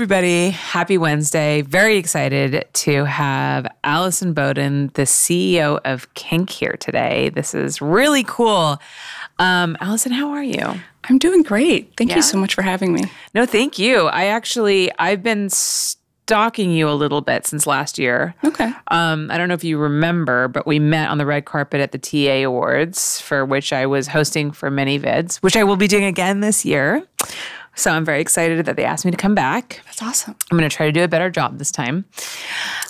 Everybody. Happy Wednesday. Very excited to have Alison Boden, the CEO of Kink, here today. This is really cool. Um, Allison, how are you? I'm doing great. Thank Yeah. you so much for having me. No, thank you. I actually, I've been stalking you a little bit since last year. Okay. Um, I don't know if you remember, but we met on the red carpet at the TA Awards, for which I was hosting for ManyVids, which I will be doing again this year. So I'm very excited that they asked me to come back. That's awesome. I'm going to try to do a better job this time.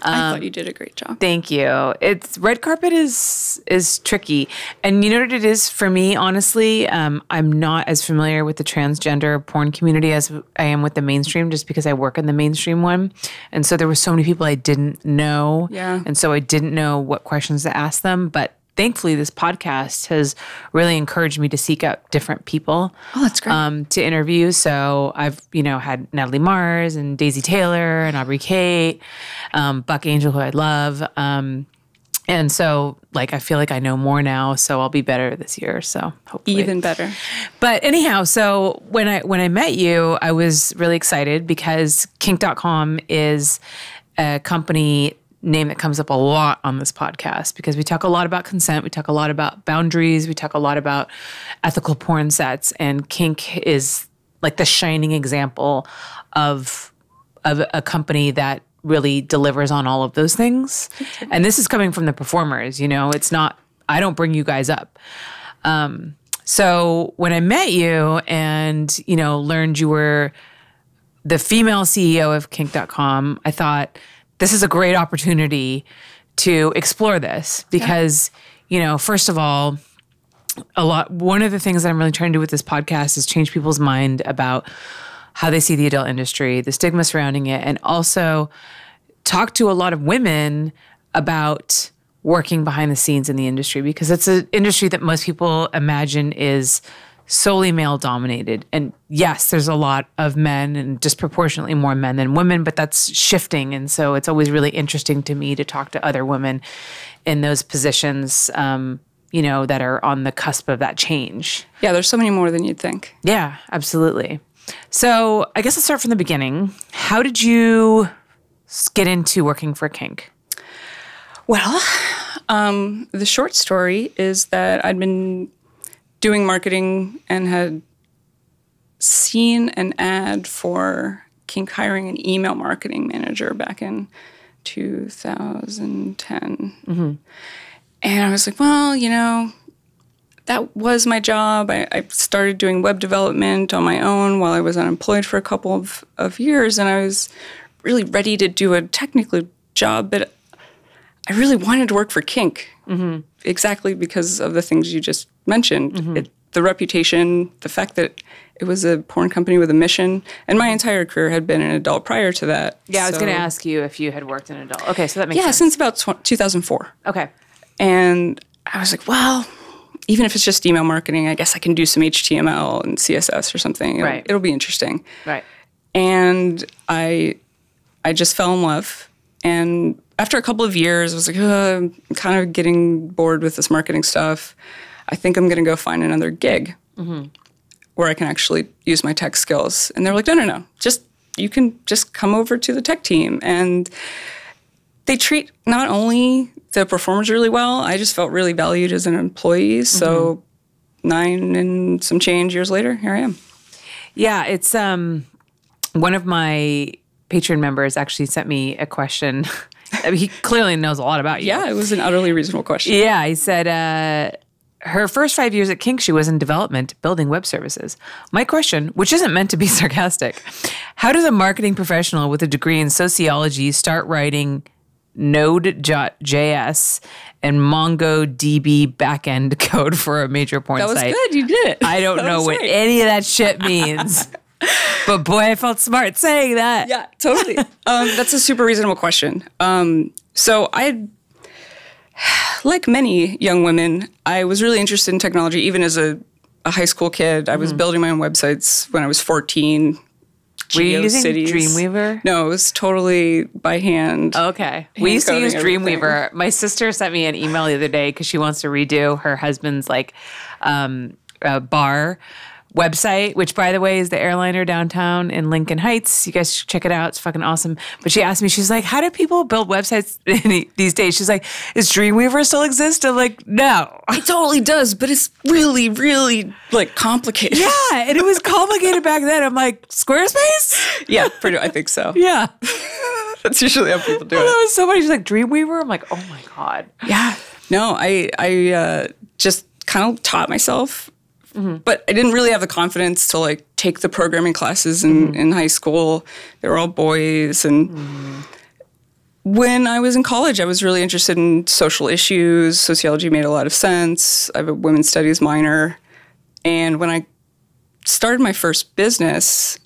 I thought you did a great job. Thank you. It's red carpet is is tricky, and you know what it is for me. Honestly, um, I'm not as familiar with the transgender porn community as I am with the mainstream, just because I work in the mainstream one, and so there were so many people I didn't know, Yeah. and so I didn't know what questions to ask them, but. Thankfully, this podcast has really encouraged me to seek out different people Oh, that's great. um, to interview. So I've, you know, had Natalie Mars and Daisy Taylor and Aubrey Kate, um, Buck Angel, who I love. Um, and so, like, I feel like I know more now, so I'll be better this year. So hopefully, Even better. But anyhow, so when I when I met you, I was really excited because Kink.com is a company name that comes up a lot on this podcast because we talk a lot about consent, we talk a lot about boundaries, we talk a lot about ethical porn sets, and Kink is like the shining example of of a company that really delivers on all of those things. And this is coming from the performers, you know, it's not I don't bring you guys up. Um, so when I met you and, you know, learned you were the female CEO of kink.com, I thought this is a great opportunity to explore this because, you know, first of all, a lot one of the things that I'm really trying to do with this podcast is change people's mind about how they see the adult industry, the stigma surrounding it, and also talk to a lot of women about working behind the scenes in the industry because it's an industry that most people imagine is solely male dominated. And yes, there's a lot of men and disproportionately more men than women, but that's shifting. And so it's always really interesting to me to talk to other women in those positions, um, you know, that are on the cusp of that change. Yeah, there's so many more than you'd think. Yeah, absolutely. So I guess let's start from the beginning. How did you get into working for Kink? Well, um, the short story is that I'd been doing marketing and had seen an ad for Kink hiring an email marketing manager back in 2010. Mm-hmm. And I was like, well, you know, that was my job. I, I started doing web development on my own while I was unemployed for a couple of, of years. And I was really ready to do a technical job, but I really wanted to work for Kink mm-hmm. Exactly because of the things you just mentioned mm-hmm. it, the reputation, the fact that it was a porn company with a mission. And my entire career had been an adult prior to that. Yeah, I was going to ask you if you had worked in adult. Okay, so that makes sense. Yeah, sense. since about tw- 2004. Okay. And I was like, well, even if it's just email marketing, I guess I can do some HTML and CSS or something. It'll, Right. it'll be interesting. Right. And I, I just fell in love. And after a couple of years, I was like, "Ugh, I'm kind of getting bored with this marketing stuff. I think I'm going to go find another gig where I can actually use my tech skills. And they're like, no, no, no, just you can just come over to the tech team. And they treat not only the performers really well, I just felt really valued as an employee. So nine and some change years later, here I am. Yeah, it's um one of my Patreon members actually sent me a question. I mean, he clearly knows a lot about you. Yeah, it was an utterly reasonable question. Yeah, he said uh, her first five years at Kink, she was in development, building web services. My question, which isn't meant to be sarcastic, how does a marketing professional with a degree in sociology start writing Node.js and MongoDB backend code for a major porn site? That was site? good. You did it. I don't That know what great. any of that shit means. but boy, I felt smart saying that. Yeah, totally. um, that's a super reasonable question. Um, so I, like many young women, I was really interested in technology. Even as a, a high school kid, I was building my own websites when I was fourteen. Were you using. Dreamweaver? No, it was totally by hand. Okay. We used to use everything. Dreamweaver. My sister sent me an email the other day because she wants to redo her husband's like um, uh, bar website, which by the way is the airliner downtown in Lincoln Heights. You guys should check it out. It's fucking awesome. But she asked me, she's like, how do people build websites these days? She's like, is Dreamweaver still exist? I'm like, no. It totally does, but it's really, really like complicated. Yeah, and it was complicated back then. I'm like, Squarespace? yeah, pretty. I think so. Yeah. That's usually how people do That it. was so funny. She's like, Dreamweaver? I'm like, oh my God. Yeah. No, I I uh, just kind of taught myself, Mm-hmm. but I didn't really have the confidence to like take the programming classes in, mm-hmm. in high school. They were all boys, and mm-hmm. when I was in college, I was really interested in social issues. Sociology made a lot of sense. I have a women's studies minor, and when I started my first business,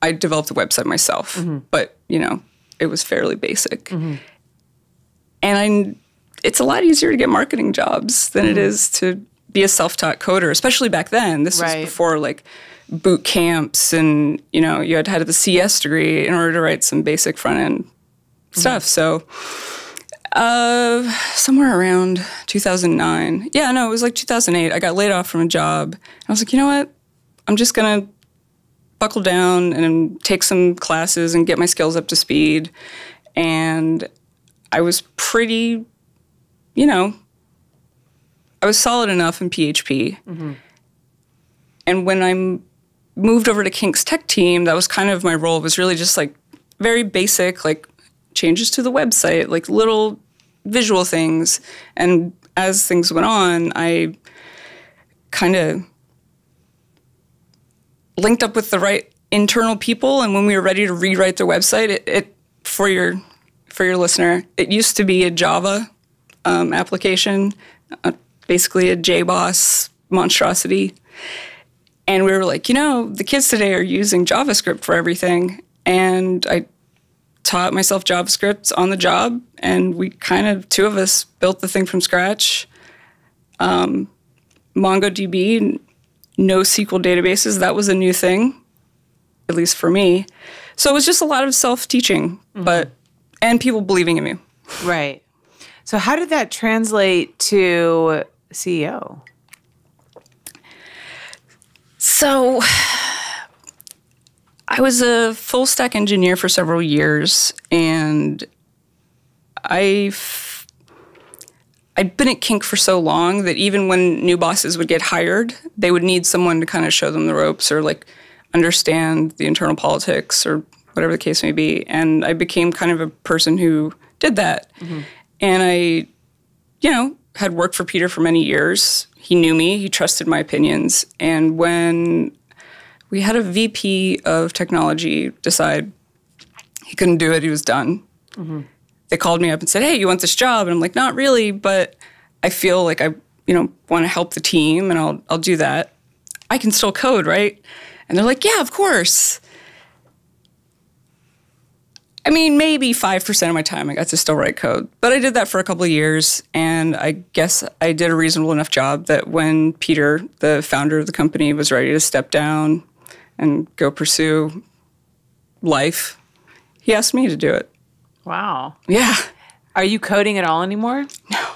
I developed a website myself, but you know, it was fairly basic. And I, it's a lot easier to get marketing jobs than it is to be a self-taught coder, especially back then. This Right. was before like boot camps, and you know, you had to have a CS degree in order to write some basic front end stuff. So. Uh, somewhere around 2009. Yeah, no, it was like 2008. I got laid off from a job. I was like, you know what? I'm just gonna buckle down and take some classes and get my skills up to speed. And I was pretty, you know, I was solid enough in PHP. And when I moved over to Kink's tech team, that was kind of my role. Was really just like very basic, like changes to the website, like little visual things. And as things went on, I kind of linked up with the right internal people and when we were ready to rewrite the website it, it for your for your listener it used to be a java um, application uh, basically a jboss monstrosity and we were like you know the kids today are using javascript for everything and i taught myself javascript on the job and we kind of two of us built the thing from scratch um, mongodb NoSQL databases. That was a new thing, at least for me. So it was just a lot of self teaching, but and people believing in me. Right. So how did that translate to CEO? So I was a full stack engineer for several years, and I I'd been at Kink for so long that even when new bosses would get hired, they would need someone to kind of show them the ropes or like understand the internal politics or whatever the case may be. And I became kind of a person who did that. Mm-hmm. And I, you know, had worked for Peter for many years. He knew me, he trusted my opinions. And when we had a VP of technology decide he couldn't do it, he was done mm-hmm. they called me up and said, "Hey, you want this job?" And I'm like, "Not really, but I feel like I, you know, want to help the team, and I'll I'll do that. I can still code, right?" And they're like, "Yeah, of course." I mean, maybe five percent of my time I got to still write code, but I did that for a couple of years, and I guess I did a reasonable enough job that when Peter, the founder of the company, was ready to step down and go pursue life, he asked me to do it. Wow. Yeah. Are you coding at all anymore? No.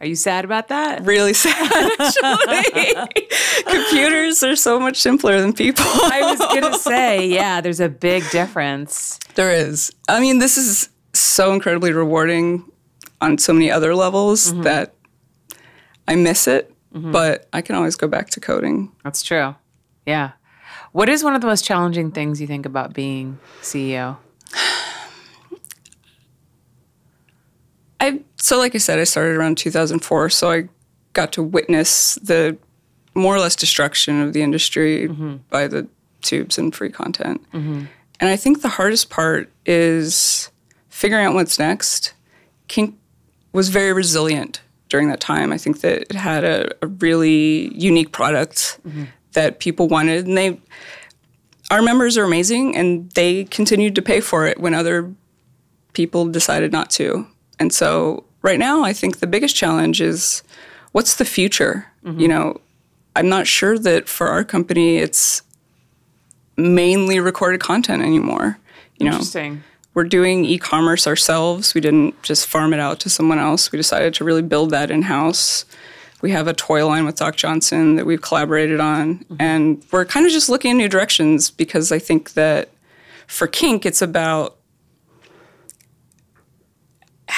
Are you sad about that? really sad actually. Computers are so much simpler than people. I was gonna say, yeah, there's a big difference. there is. I mean, this is so incredibly rewarding on so many other levels mm-hmm. that I miss it, mm-hmm. but I can always go back to coding. That's true. Yeah. What is one of the most challenging things you think about being CEO? I so like I said, I started around 2004, so I got to witness the more or less destruction of the industry mm-hmm. by the tubes and free content. Mm-hmm. And I think the hardest part is figuring out what's next. Kink was very resilient during that time. I think that it had a, a really unique product mm-hmm. that people wanted, and they our members are amazing, and they continued to pay for it when other people decided not to. And so right now, I think the biggest challenge is what's the future? Mm-hmm. You know, I'm not sure that for our company it's mainly recorded content anymore. You know, Interesting. we're doing e-commerce ourselves. We didn't just farm it out to someone else. We decided to really build that in-house. We have a toy line with Doc Johnson that we've collaborated on. Mm-hmm. And we're kind of just looking in new directions because I think that for kink, it's about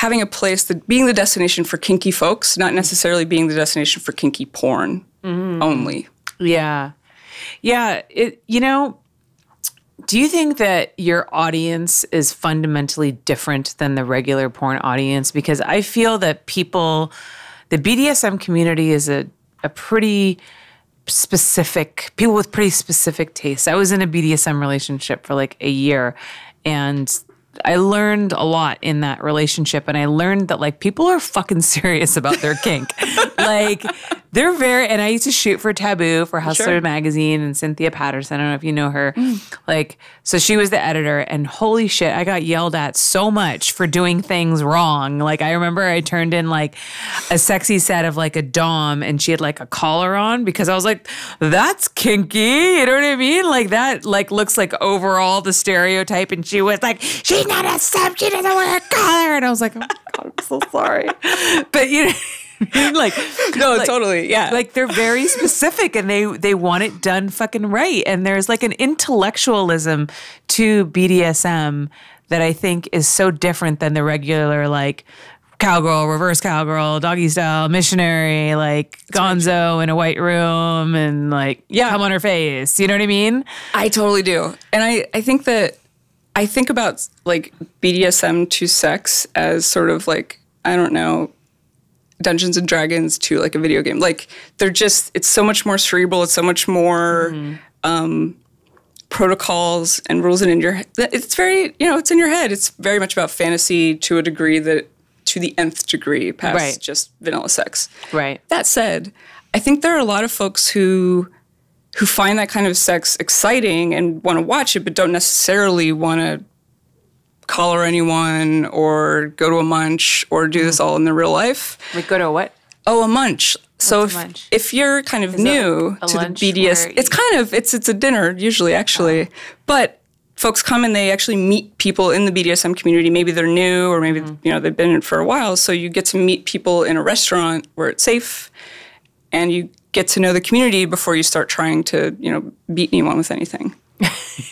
having a place that being the destination for kinky folks, not necessarily being the destination for kinky porn mm. only. Yeah. Yeah. It, you know, do you think that your audience is fundamentally different than the regular porn audience? Because I feel that people, the BDSM community is a, a pretty specific, people with pretty specific tastes. I was in a BDSM relationship for like a year and I learned a lot in that relationship and I learned that like people are fucking serious about their kink. like they're very and I used to shoot for Taboo for Hustler Sure. magazine and Cynthia Patterson. I don't know if you know her. Mm. Like so she was the editor and holy shit, I got yelled at so much for doing things wrong. Like I remember I turned in like a sexy set of like a dom and she had like a collar on because I was like that's kinky. You know what I mean? Like that like looks like overall the stereotype and she was like she's not a sub, she doesn't wear a collar and I was like oh my god, I'm so sorry. But you know like No, like- totally. Yeah. like they're very specific and they they want it done fucking right and there's like an intellectualism to BDSM that I think is so different than the regular like cowgirl reverse cowgirl doggy style missionary like gonzo in a white room and like Yeah. come on her face you know what I mean I totally do. And I, I think that I think about like BDSM to sex as sort of like, I don't know, Dungeons and Dragons to like a video game. Like they're just, it's so much more cerebral. It's so much more um, protocols and rules and in your it's very, you know, it's in your head. It's very much about fantasy to a degree that, to the nth degree, past Right. just vanilla sex. right That said, I think there are a lot of folks who who find that kind of sex exciting and want to watch it, but don't necessarily want to collar anyone or go to a munch or do this mm. all in their real life. we go to a what Oh, a munch. So What's if if you're kind of it new a to the BDS, it's kind of it's it's a dinner usually oh. actually, but folks come and they actually meet people in the BDSM community. Maybe they're new or maybe mm. you know they've been in it for a while. So you get to meet people in a restaurant where it's safe, and you get to know the community before you start trying to you know beat anyone with anything.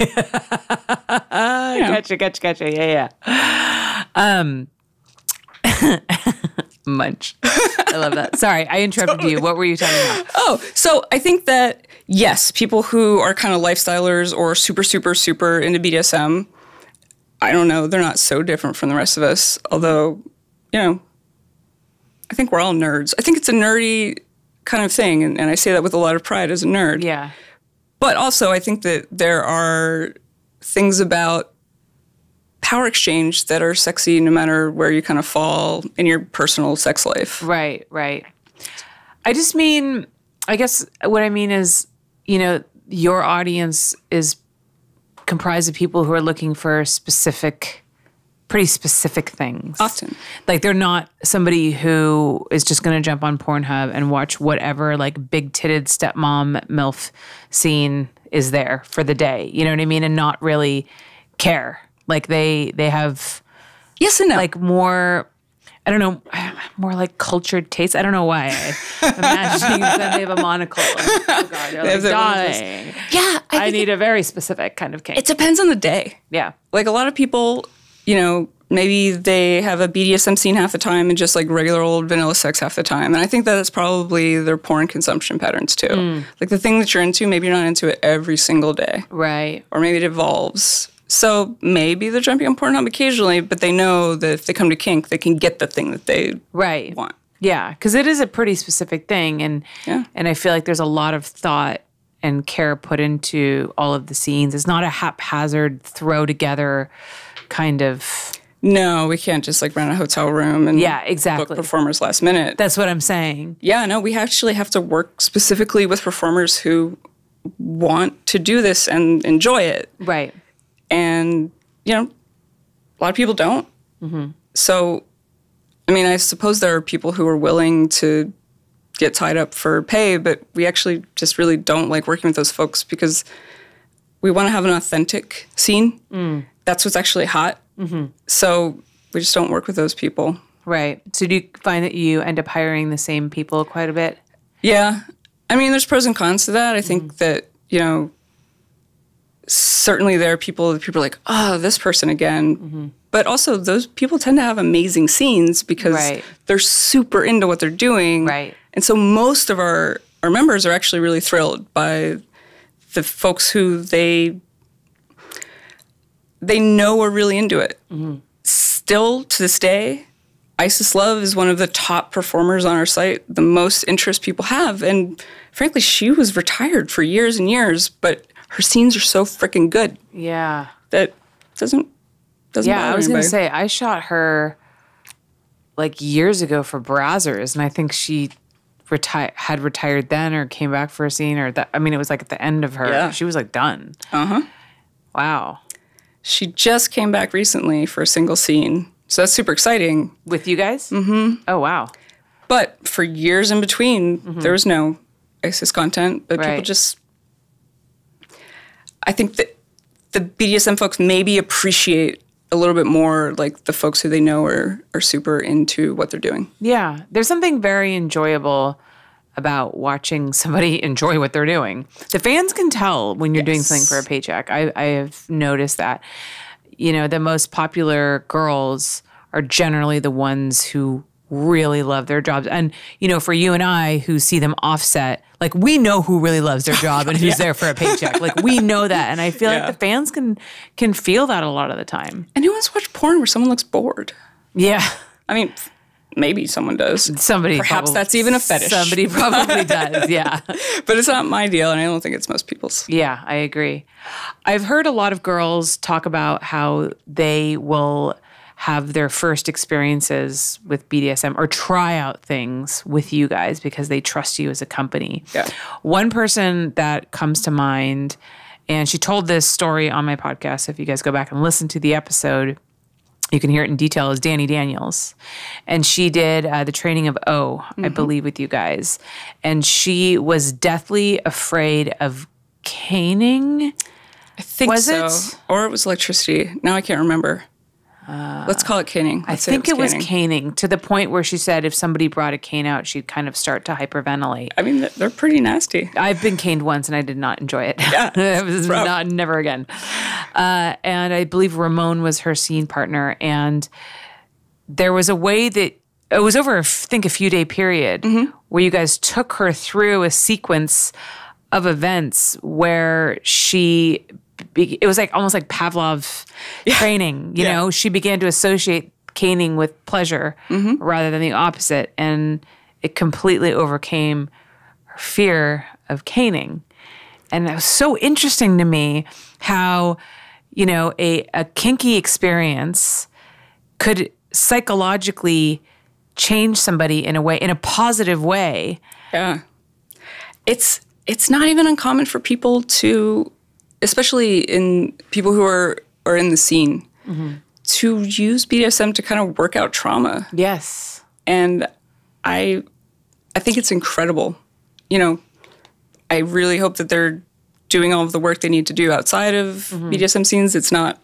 gotcha gotcha gotcha. Yeah yeah. Um munch. I love that. Sorry I interrupted you. What were you talking about? Oh, so I think that yes, people who are kind of lifestylers or super, super, super into BDSM, I don't know, they're not so different from the rest of us. Although, you know, I think we're all nerds. I think it's a nerdy kind of thing, and, and I say that with a lot of pride as a nerd. yeah But also, I think that there are things about power exchange that are sexy no matter where you kind of fall in your personal sex life. Right, right. I just mean, I guess what I mean is, you know, your audience is comprised of people who are looking for specific, pretty specific things. Often. Like they're not somebody who is just going to jump on Pornhub and watch whatever like big titted stepmom MILF scene is there for the day. You know what I mean? And not really care. Like they they have Yes and no. like more I don't know, more like cultured taste. I don't know why. I'm imagining that they have a monocle. Oh God, they're like, have their monocles. "Darling, yeah, I, I need a very specific kind of kink. it depends on the day. yeah. like a lot of people, you know, maybe they have a BDSM scene half the time and just like regular old vanilla sex half the time. And I think that that's probably their porn consumption patterns too. Hmm. Like the thing that you're into, maybe you're not into it every single day, Right. or maybe it evolves. So maybe they're jumping on Pornhub occasionally, but they know that if they come to kink, they can get the thing that they Right. want. Yeah, because it is a pretty specific thing, and Yeah. and I feel like there's a lot of thought and care put into all of the scenes. It's not a haphazard throw together kind of. No, we can't just like rent a hotel room and Yeah, book exactly. performers last minute. That's what I'm saying. Yeah, no, we actually have to work specifically with performers who want to do this and enjoy it. Right. And, you know, a lot of people don't. Mm-hmm. So, I mean, I suppose there are people who are willing to get tied up for pay, but we actually just really don't like working with those folks because we want to have an authentic scene. Mm. That's what's actually hot. Mm-hmm. So we just don't work with those people. Right. So do you find that you end up hiring the same people quite a bit? Yeah. I mean, there's pros and cons to that. I think mm-hmm. that, you know, certainly there are people that people are like, oh, this person again. Mm-hmm. But also, those people tend to have amazing scenes because Right. they're super into what they're doing. Right. And so most of our, our members are actually really thrilled by the folks who they they know we're really into it. Still to this day, Isis Love is one of the top performers on our site, the most interest people have. And frankly, she was retired for years and years, but her scenes are so freaking good Yeah. that doesn't doesn't Yeah, I was going to say I shot her like years ago for Brazzers, and I think she reti- had retired then, or came back for a scene, or that. I mean, it was like at the end of her. Yeah. She was like done. Uh huh. Wow. She just came back recently for a single scene. So that's super exciting. With you guys? Mm-hmm. Oh wow. But for years in between, there was no ISIS content, but people just. I think that the BDSM folks maybe appreciate a little bit more like the folks who they know are, are super into what they're doing. Yeah, there's something very enjoyable about watching somebody enjoy what they're doing. The fans can tell when you're doing something for a paycheck. I, I have noticed that. You know, the most popular girls are generally the ones who really love their jobs. And, you know, for you and I who see them offset, like we know who really loves their job and who's there for a paycheck. Like we know that. And I feel Yeah. like the fans can can feel that a lot of the time. And who wants to watch porn where someone looks bored? Yeah. I mean, maybe someone does. Somebody Perhaps probab- that's even a fetish. Somebody probably does. Yeah. But it's not my deal, and I don't think it's most people's. Yeah, I agree. I've heard a lot of girls talk about how they will have their first experiences with BDSM or try out things with you guys because they trust you as a company. Yeah. One person that comes to mind, and she told this story on my podcast. So if you guys go back and listen to the episode, you can hear it in detail is Dani Daniels. And she did uh, the training of O, I believe, with you guys. And she was deathly afraid of caning. I think Was so. it? Or it was electricity. Now I can't remember. Let's call it caning. I Let's say think it was, caning. caning to the point where she said if somebody brought a cane out, she'd kind of start to hyperventilate. I mean, they're pretty nasty. I've been caned once and I did not enjoy it. Yeah, it was rough. not never again. Uh, and I believe Ramon was her scene partner, and there was a way that it was over, I think, a few day period Mm-hmm. where you guys took her through a sequence of events where she. Be, it was like almost like Pavlov training, you Yeah. know. She began to associate caning with pleasure Mm-hmm. rather than the opposite, and it completely overcame her fear of caning. And it was so interesting to me how, you know, a, a kinky experience could psychologically change somebody in a way, in a positive way. Yeah. It's it's not even uncommon for people to especially in people who are are in the scene mm-hmm. to use BDSM to kind of work out trauma. Yes. And I I think it's incredible. You know, I really hope that they're doing all of the work they need to do outside of mm-hmm. BDSM scenes. It's not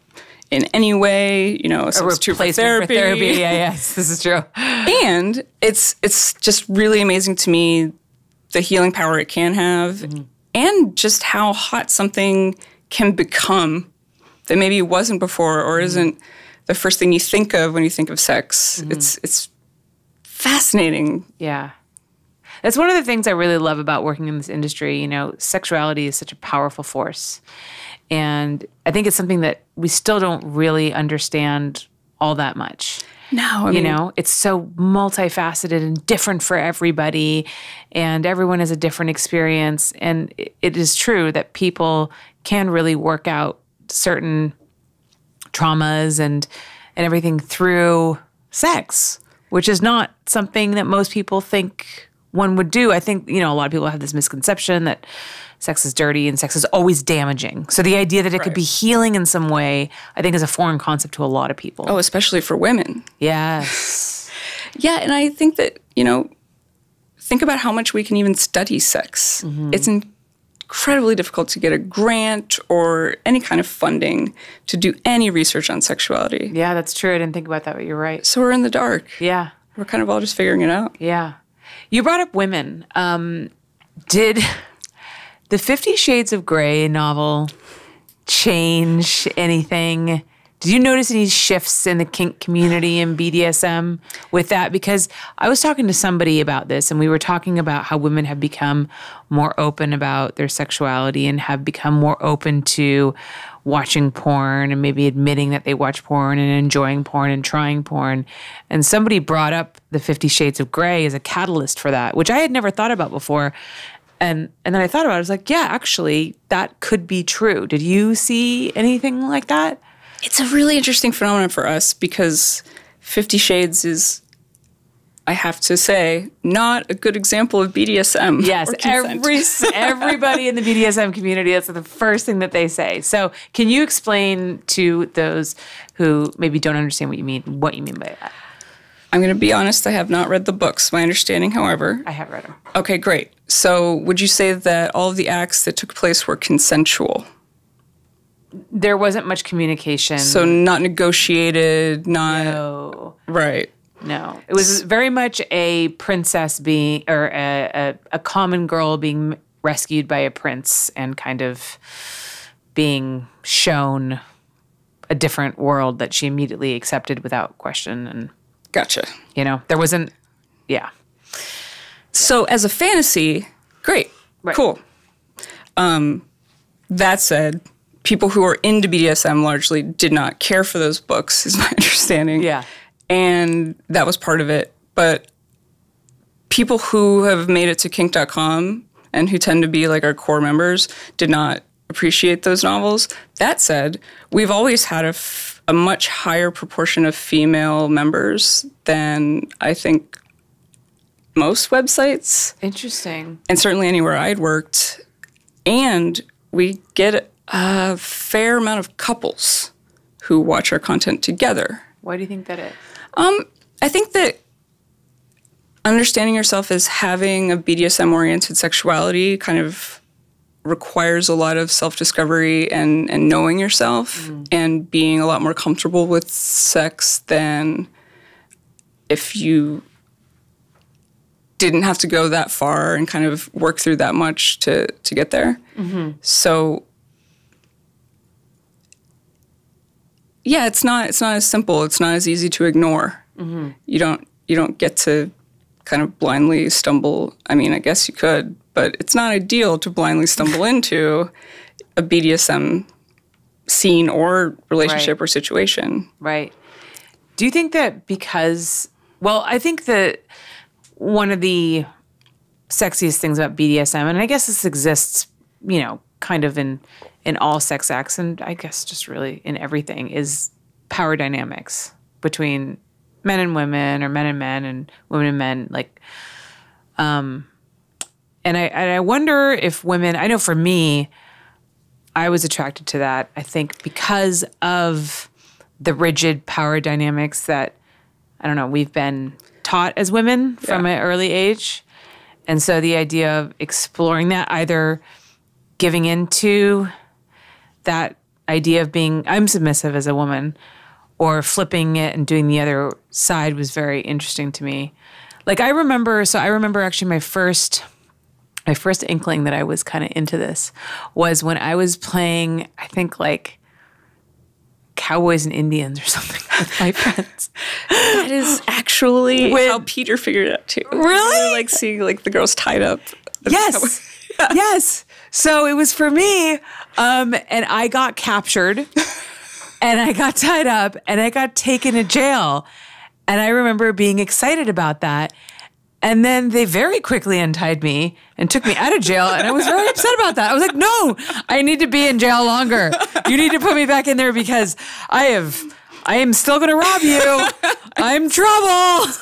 in any way, you know, a substitute for therapy. for therapy. Yeah, yes, this is true. and it's it's just really amazing to me the healing power it can have mm-hmm. And just how hot something can become that maybe wasn't before or mm-hmm. isn't the first thing you think of when you think of sex mm-hmm. it's it's fascinating Yeah. That's one of the things I really love about working in this industry. You know, sexuality is such a powerful force. And I think it's something that we still don't really understand all that much. No I You mean, know, it's so multifaceted and different for everybody, and everyone has a different experience. And it is true that people can really work out certain traumas and and everything through sex, which is not something that most people think one would do. I think, you know, a lot of people have this misconception that sex is dirty and sex is always damaging. So the idea that it could be healing in some way, I think is a foreign concept to a lot of people. oh especially for women Yes. yeah and i think that you know think about how much we can even study sex mm-hmm. it's incredibly difficult to get a grant or any kind of funding to do any research on sexuality. Yeah, that's true. I didn't think about that, but you're right. So we're in the dark. Yeah. We're kind of all just figuring it out. Yeah. You brought up women. Um, did the Fifty Shades of Grey novel change anything? Did you notice any shifts in the kink community and BDSM with that? Because I was talking to somebody about this, and we were talking about how women have become more open about their sexuality and have become more open to watching porn and maybe admitting that they watch porn and enjoying porn and trying porn. And somebody brought up the Fifty Shades of Grey as a catalyst for that, which I had never thought about before. And and then I thought about it, I was like, yeah, actually, that could be true. Did you see anything like that? It's a really interesting phenomenon for us because Fifty Shades is, I have to say, not a good example of BDSM. Yes, every everybody in the BDSM community that's the first thing that they say. So, can you explain to those who maybe don't understand what you mean what you mean by that? I'm going to be honest, I have not read the books. My understanding, however, I have read them. okay, great. So, would you say that all of the acts that took place were consensual? There wasn't much communication. So, not negotiated, not no, right. no, it was very much a princess being or a, a, a common girl being rescued by a prince and kind of being shown a different world that she immediately accepted without question and Gotcha. you know there wasn't yeah So, as a fantasy, great, Right. cool. Um, that said, people who are into BDSM largely did not care for those books, is my understanding. Yeah. And that was part of it. But people who have made it to kink.com and who tend to be like our core members did not appreciate those novels. That said, we've always had a, f- a much higher proportion of female members than I think most websites interesting and certainly anywhere I'd worked. And we get a fair amount of couples who watch our content together. why do you think that is um, I think that understanding yourself as having a BDSM oriented sexuality kind of requires a lot of self discovery and, and knowing yourself mm. and being a lot more comfortable with sex than if you didn't have to go that far and kind of work through that much to, to get there. Mm-hmm. So yeah, it's not it's not as simple. It's not as easy to ignore. Mm-hmm. You don't you don't get to kind of blindly stumble. I mean, I guess you could, but it's not ideal to blindly stumble into a BDSM scene or relationship Right. or situation. Right. Do you think that because, well, I think that one of the sexiest things about BDSM, and I guess this exists, you know, kind of in in all sex acts, and I guess just really in everything, is power dynamics between men and women, or men and men, and women and men. Like, um, and I and I wonder if women. I know for me, I was attracted to that. I think because of the rigid power dynamics that I don't know we've been taught as women from an early age, and so the idea of exploring that, either giving into that idea of being I'm submissive as a woman, or flipping it and doing the other side was very interesting to me. Like I remember, so I remember actually my first my first inkling that I was kind of into this was when I was playing, I think like Cowboys and Indians or something with my friends. That is actually With- how Peter figured it out too. Really? like seeing like the girls tied up. Yes. yes. So it was for me. Um, and I got captured and I got tied up and I got taken to jail. And I remember being excited about that. And then they very quickly untied me and took me out of jail. And I was very upset about that. I was like, no, I need to be in jail longer. You need to put me back in there because I have, I am still going to rob you. I'm trouble.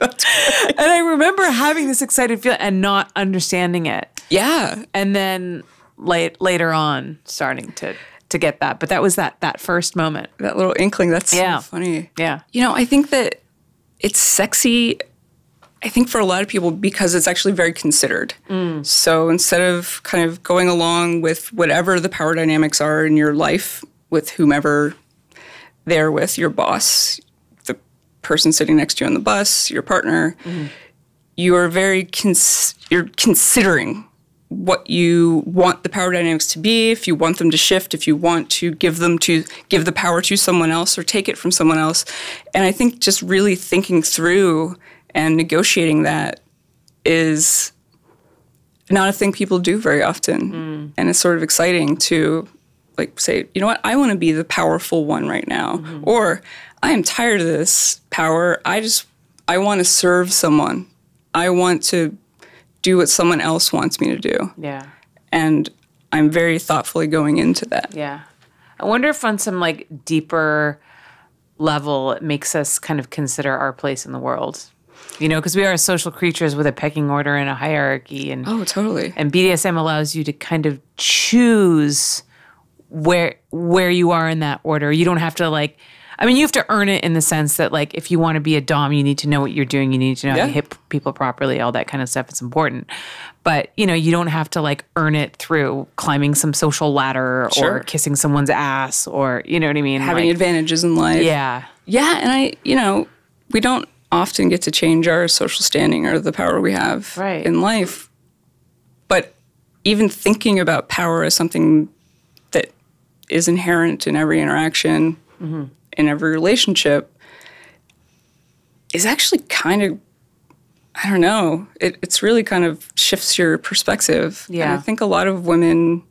and I remember having this excited feel and not understanding it. Yeah. And then late later on starting to to get that. But that was that that first moment. That little inkling. That's Yeah. so funny. Yeah. You know, I think that it's sexy. I think for a lot of people, because it's actually very considered. Mm. So instead of kind of going along with whatever the power dynamics are in your life with whomever they're with, your boss, the person sitting next to you on the bus, your partner, mm-hmm. you are very cons- you're considering what you want the power dynamics to be, if you want them to shift, if you want to give them to give the power to someone else or take it from someone else. And I think just really thinking through and negotiating that is not a thing people do very often. Mm. And it's sort of exciting to like say, you know what, I want to be the powerful one right now. Mm-hmm. Or I am tired of this power. I just I want to serve someone. I want to do what someone else wants me to do. Yeah. And I'm very thoughtfully going into that. Yeah. I wonder if on some like deeper level it makes us kind of consider our place in the world. You know, because we are social creatures with a pecking order and a hierarchy and Oh, totally. and BDSM allows you to kind of choose where where you are in that order. You don't have to like I mean, you have to earn it in the sense that like if you want to be a dom, you need to know what you're doing. You need to know how to hit people properly, all that kind of stuff. It's important. But, you know, you don't have to like earn it through climbing some social ladder or kissing someone's ass or you know what I mean? Having Like, advantages in life. Yeah. Yeah, and I, you know, we don't often get to change our social standing or the power we have Right. in life. But even thinking about power as something that is inherent in every interaction, mm-hmm. In every relationship, is actually kind of, I don't know, it, it's really kind of shifts your perspective. And Yeah. I think a lot of women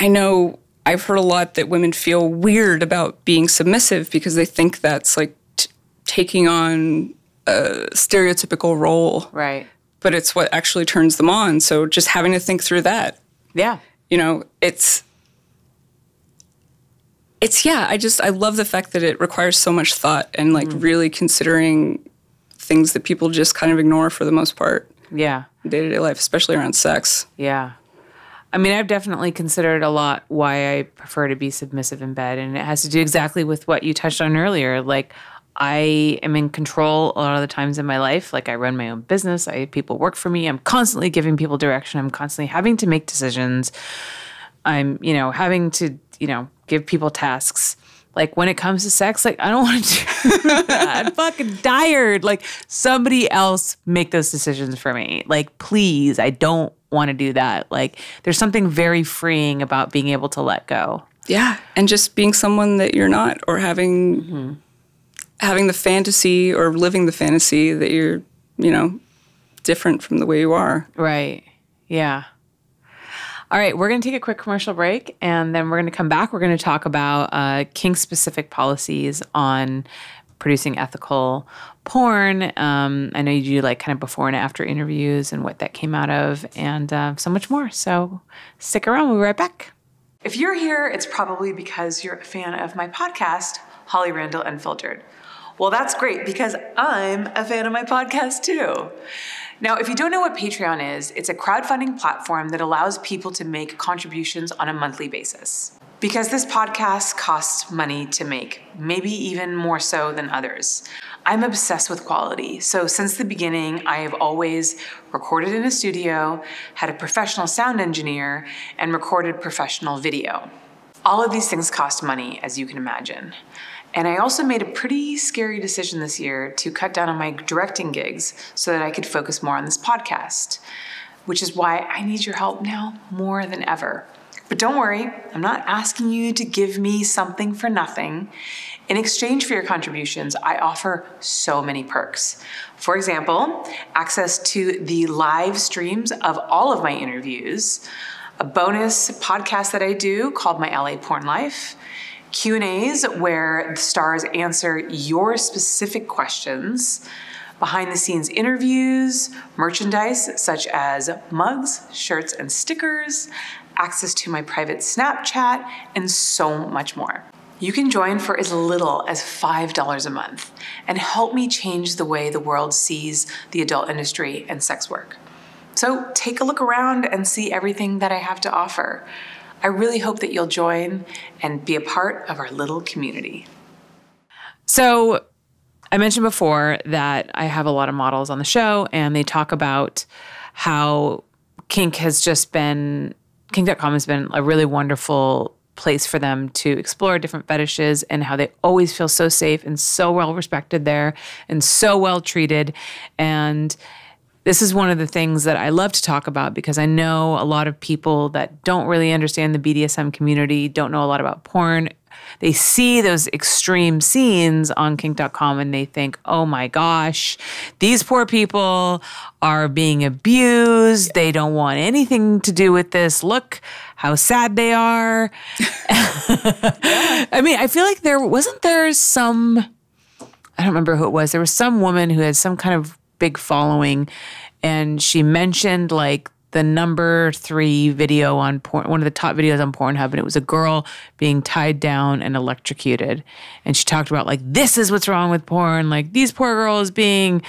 I know I've heard a lot that women feel weird about being submissive because they think that's like t- taking on a stereotypical role, Right. but it's what actually turns them on. So just having to think through that, Yeah. you know, it's it's yeah, I just I love the fact that it requires so much thought and like mm-hmm. really considering things that people just kind of ignore for the most part Yeah. day-to-day life, especially around sex. Yeah. I mean, I've definitely considered a lot why I prefer to be submissive in bed. And it has to do exactly with what you touched on earlier. Like, I am in control a lot of the times in my life. Like, I run my own business, I people work for me. I'm constantly giving people direction. I'm constantly having to make decisions. I'm, you know, having to, you know, give people tasks. Like when it comes to sex, like I don't want to do that. I'm fucking tired. Like somebody else make those decisions for me. Like please, I don't want to do that. Like there's something very freeing about being able to let go. Yeah, and just being someone that you're not, or having mm-hmm. having the fantasy or living the fantasy that you're, you know, different from the way you are. Right. Yeah. All right, we're going to take a quick commercial break and then we're going to come back. We're going to talk about uh, kink specific policies on producing ethical porn. Um, I know you do like kind of before and after interviews and what that came out of, and uh, so much more. So stick around, we'll be right back. If you're here, it's probably because you're a fan of my podcast, Holly Randall Unfiltered. Well, that's great because I'm a fan of my podcast too. Now, if you don't know what Patreon is, it's a crowdfunding platform that allows people to make contributions on a monthly basis. Because this podcast costs money to make, maybe even more so than others. I'm obsessed with quality, so since the beginning, I have always recorded in a studio, had a professional sound engineer, and recorded professional video. All of these things cost money, as you can imagine. And I also made a pretty scary decision this year to cut down on my directing gigs so that I could focus more on this podcast, which is why I need your help now more than ever. But don't worry, I'm not asking you to give me something for nothing. In exchange for your contributions, I offer so many perks. For example, access to the live streams of all of my interviews, a bonus podcast that I do called My LA Porn Life, Q&As where the stars answer your specific questions, behind the scenes interviews, merchandise such as mugs, shirts, and stickers, access to my private Snapchat, and so much more. You can join for as little as $5 a month and help me change the way the world sees the adult industry and sex work. So take a look around and see everything that I have to offer. I really hope that you'll join and be a part of our little community. So, I mentioned before that I have a lot of models on the show, and they talk about how kink has just been kink.com has been a really wonderful place for them to explore different fetishes and how they always feel so safe and so well respected there and so well treated and this is one of the things that I love to talk about because I know a lot of people that don't really understand the BDSM community, don't know a lot about porn. They see those extreme scenes on kink.com and they think, oh my gosh, these poor people are being abused. They don't want anything to do with this. Look how sad they are. I mean, I feel like there wasn't there some, I don't remember who it was. There was some woman who had some kind of big following, and she mentioned like the number three video on porn, one of the top videos on Pornhub, and it was a girl being tied down and electrocuted. And she talked about like this is what's wrong with porn, like these poor girls being,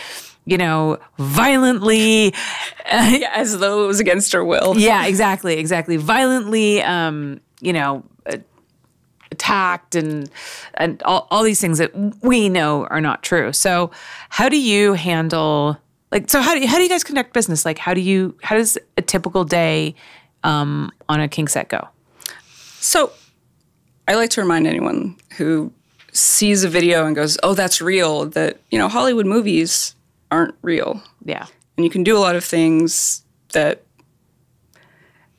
you know, violently, yeah, as though it was against her will. yeah, exactly, exactly, violently, um, you know. Attacked and and all, all these things that we know are not true. So, how do you handle like so how do you, how do you guys conduct business? Like how do you how does a typical day um, on a kink set go? So i like to remind anyone who sees a video and goes oh that's real that you know hollywood movies aren't real. Yeah. And you can do a lot of things that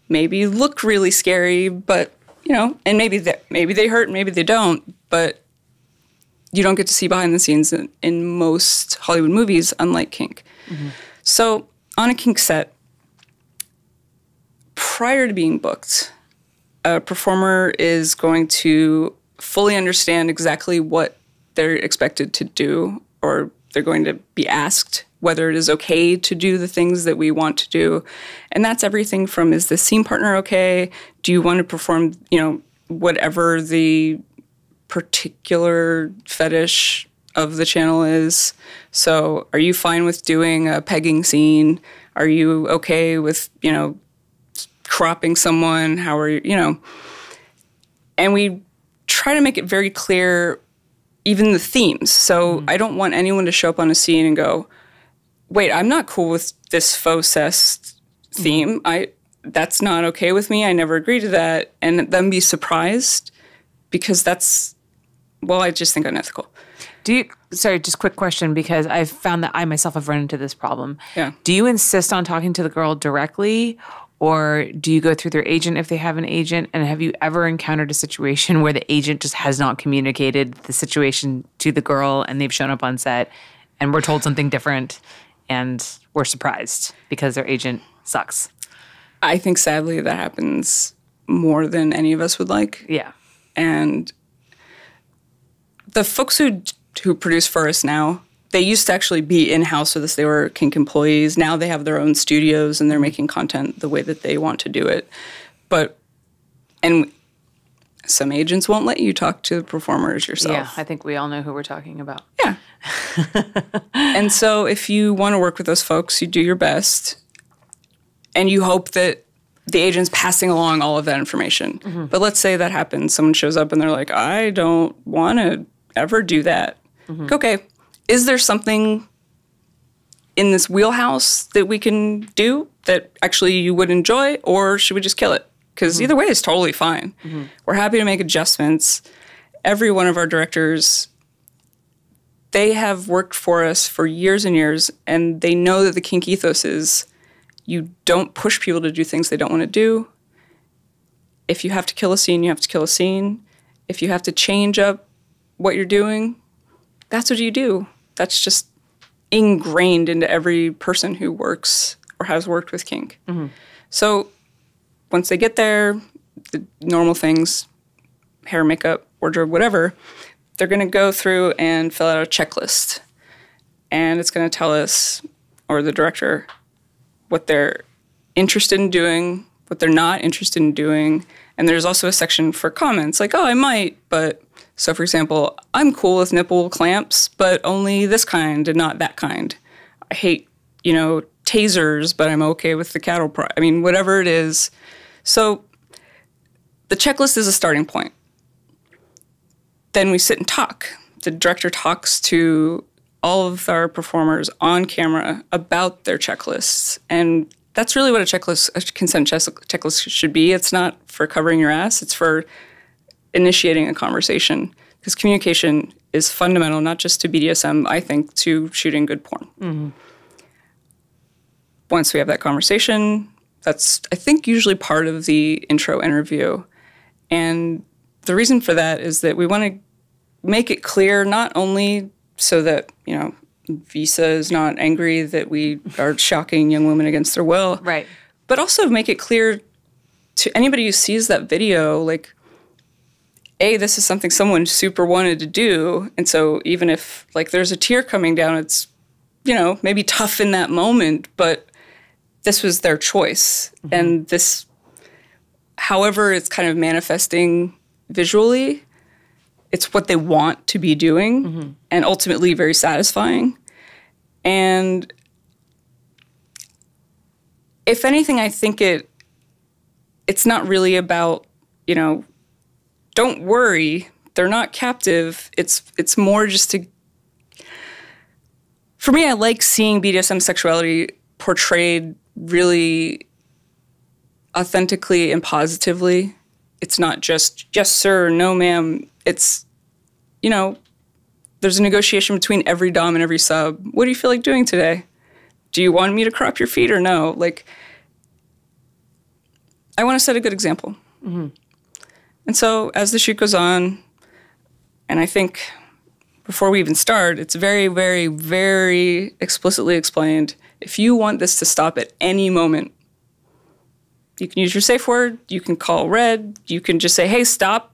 maybe look really scary but you know and maybe they, maybe they hurt maybe they don't but you don't get to see behind the scenes in, in most hollywood movies unlike kink Mm-hmm. So on a kink set, prior to being booked, a performer is going to fully understand exactly what they're expected to do, or they're going to be asked whether it is okay to do the things that we want to do. And that's everything from is the scene partner okay? Do you want to perform, you know, whatever the particular fetish of the channel is. So, are you fine with doing a pegging scene? Are you okay with, you know, cropping someone? How are you, you know? And we try to make it very clear, even the themes. So, mm. I don't want anyone to show up on a scene and go, wait, I'm not cool with this faux cest theme. Mm. I, that's not okay with me. I never agreed to that. And then be surprised because that's, well, I just think unethical. Do you sorry, just quick question because I've found that I myself have run into this problem. Yeah. Do you insist on talking to the girl directly or do you go through their agent if they have an agent? And have you ever encountered a situation where the agent just has not communicated the situation to the girl and they've shown up on set and we're told something different and we're surprised because their agent sucks? I think sadly that happens more than any of us would like. Yeah. And the folks who who produce for us now, they used to actually be in house with us. They were kink employees. Now they have their own studios and they're making content the way that they want to do it. But, and some agents won't let you talk to the performers yourself. Yeah, I think we all know who we're talking about. Yeah. and so if you want to work with those folks, you do your best and you hope that the agent's passing along all of that information. Mm-hmm. But let's say that happens. Someone shows up and they're like, I don't want to ever do that. Mm-hmm. Okay, is there something in this wheelhouse that we can do that actually you would enjoy, or should we just kill it? Because mm-hmm. either way is totally fine. Mm-hmm. We're happy to make adjustments. Every one of our directors, they have worked for us for years and years, and they know that the kink ethos is you don't push people to do things they don't want to do. If you have to kill a scene, you have to kill a scene. If you have to change up what you're doing, that's what you do. That's just ingrained into every person who works or has worked with kink. Mm-hmm. So once they get there, the normal things, hair, makeup, wardrobe, whatever, they're going to go through and fill out a checklist. And it's going to tell us, or the director, what they're interested in doing, what they're not interested in doing. And there's also a section for comments like, oh, I might, but so, for example, I'm cool with nipple clamps, but only this kind and not that kind. I hate, you know, tasers, but I'm okay with the cattle prod. I mean, whatever it is. So, the checklist is a starting point. Then we sit and talk. The director talks to all of our performers on camera about their checklists. And that's really what a checklist, a consent checklist should be. It's not for covering your ass, it's for initiating a conversation. Because communication is fundamental, not just to BDSM, I think, to shooting good porn. Mm-hmm. Once we have that conversation, that's, I think, usually part of the intro interview. And the reason for that is that we want to make it clear not only so that, you know, Visa is not angry that we are shocking young women against their will. Right. But also make it clear to anybody who sees that video, like, A, this is something someone super wanted to do. And so even if, like, there's a tear coming down, it's, you know, maybe tough in that moment, but this was their choice. Mm-hmm. And this, however, it's kind of manifesting visually, it's what they want to be doing mm-hmm. and ultimately very satisfying. And if anything, I think it it's not really about, you know, don't worry, they're not captive. It's it's more just to for me, I like seeing BDSM sexuality portrayed really authentically and positively. It's not just yes sir, no ma'am. It's you know, there's a negotiation between every dom and every sub. What do you feel like doing today? Do you want me to crop your feet or no? Like, I want to set a good example. Mm-hmm. And so as the shoot goes on, and I think before we even start, it's very, very, very explicitly explained. If you want this to stop at any moment, you can use your safe word, you can call red, you can just say, hey, stop,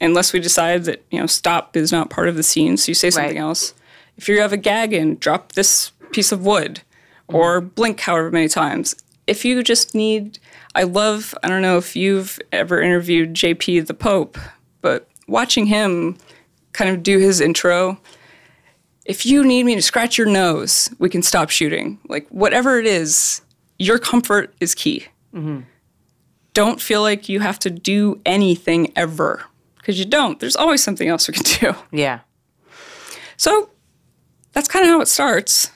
unless we decide that you know stop is not part of the scene so you say something right. else if you have a gag in drop this piece of wood mm-hmm. or blink however many times if you just need i love i don't know if you've ever interviewed jp the pope but watching him kind of do his intro if you need me to scratch your nose we can stop shooting like whatever it is your comfort is key mm-hmm. don't feel like you have to do anything ever because you don't. There's always something else we can do. Yeah. So that's kind of how it starts.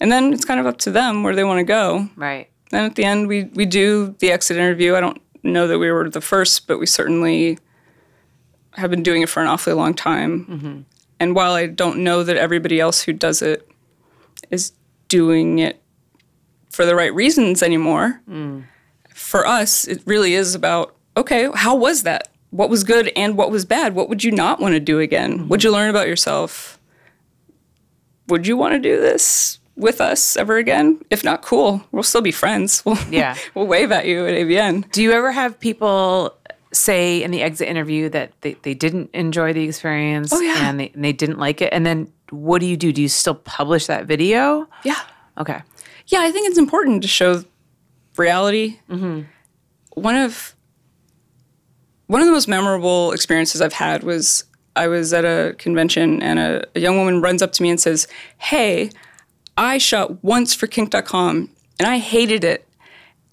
And then it's kind of up to them where they want to go. Right. Then at the end, we, we do the exit interview. I don't know that we were the first, but we certainly have been doing it for an awfully long time. Mm-hmm. And while I don't know that everybody else who does it is doing it for the right reasons anymore, mm. for us, it really is about okay, how was that? what was good and what was bad. What would you not want to do again? Mm-hmm. Would you learn about yourself? Would you want to do this with us ever again? If not, cool. We'll still be friends. We'll, yeah. we'll wave at you at AVN. Do you ever have people say in the exit interview that they, they didn't enjoy the experience oh, yeah. and, they, and they didn't like it? And then what do you do? Do you still publish that video? Yeah. Okay. Yeah, I think it's important to show reality. Mm-hmm. One of one of the most memorable experiences I've had was I was at a convention and a, a young woman runs up to me and says, Hey, I shot once for kink.com and I hated it.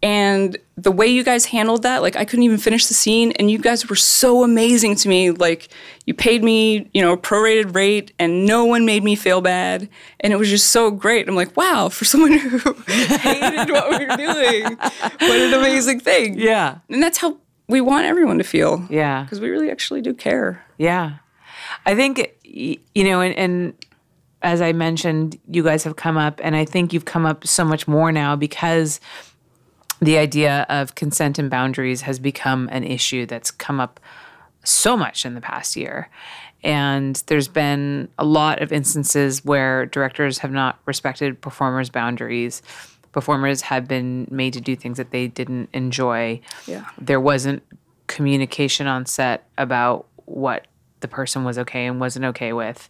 And the way you guys handled that, like I couldn't even finish the scene, and you guys were so amazing to me. Like you paid me, you know, a prorated rate, and no one made me feel bad, and it was just so great. I'm like, wow, for someone who hated what we were doing, what an amazing thing. Yeah, and that's how we want everyone to feel. Yeah. Because we really actually do care. Yeah. I think, you know, and, and, as I mentioned, you guys have come up, and I think you've come up so much more now because the idea of consent and boundaries has become an issue that's come up so much in the past year. And there's been a lot of instances where directors have not respected performers' boundaries performers have been made to do things that they didn't enjoy. Yeah. There wasn't communication on set about what the person was okay and wasn't okay with.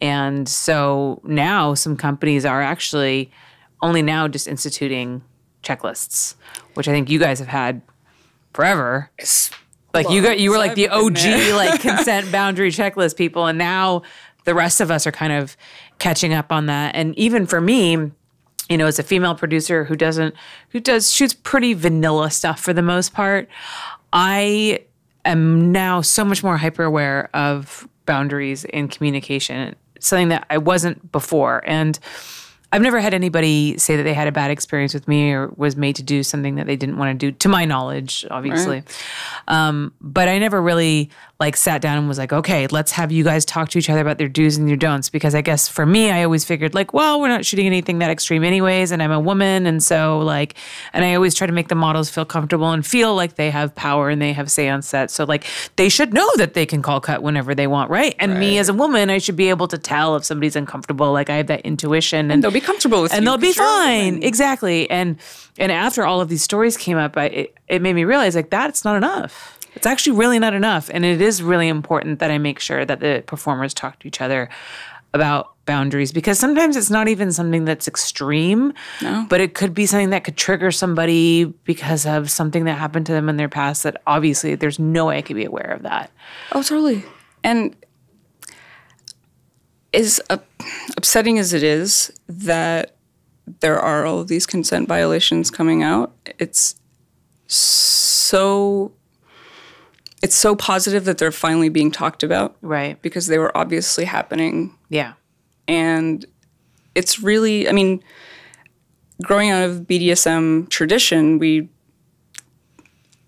And so now some companies are actually only now just instituting checklists, which I think you guys have had forever. It's like you got you were like the OG like consent boundary checklist people and now the rest of us are kind of catching up on that. And even for me, you know, as a female producer who doesn't, who does, shoots pretty vanilla stuff for the most part, I am now so much more hyper aware of boundaries in communication something that I wasn't before. And I've never had anybody say that they had a bad experience with me or was made to do something that they didn't want to do, to my knowledge, obviously. Um, but I never really like sat down and was like, okay, let's have you guys talk to each other about their do's and your don'ts. Because I guess for me, I always figured like, well, we're not shooting anything that extreme anyways, and I'm a woman, and so like, and I always try to make the models feel comfortable and feel like they have power and they have say on set. So like, they should know that they can call cut whenever they want, right? And me as a woman, I should be able to tell if somebody's uncomfortable. Like I have that intuition, and They'll be comfortable with and they'll be fine woman. exactly and and after all of these stories came up I, it, it made me realize like that's not enough it's actually really not enough and it is really important that i make sure that the performers talk to each other about boundaries because sometimes it's not even something that's extreme No. but it could be something that could trigger somebody because of something that happened to them in their past that obviously there's no way i could be aware of that Oh, totally. And as up- upsetting as it is that there are all of these consent violations coming out, it's so it's so positive that they're finally being talked about right. because they were obviously happening. Yeah. And it's really i mean growing out of bdsm tradition we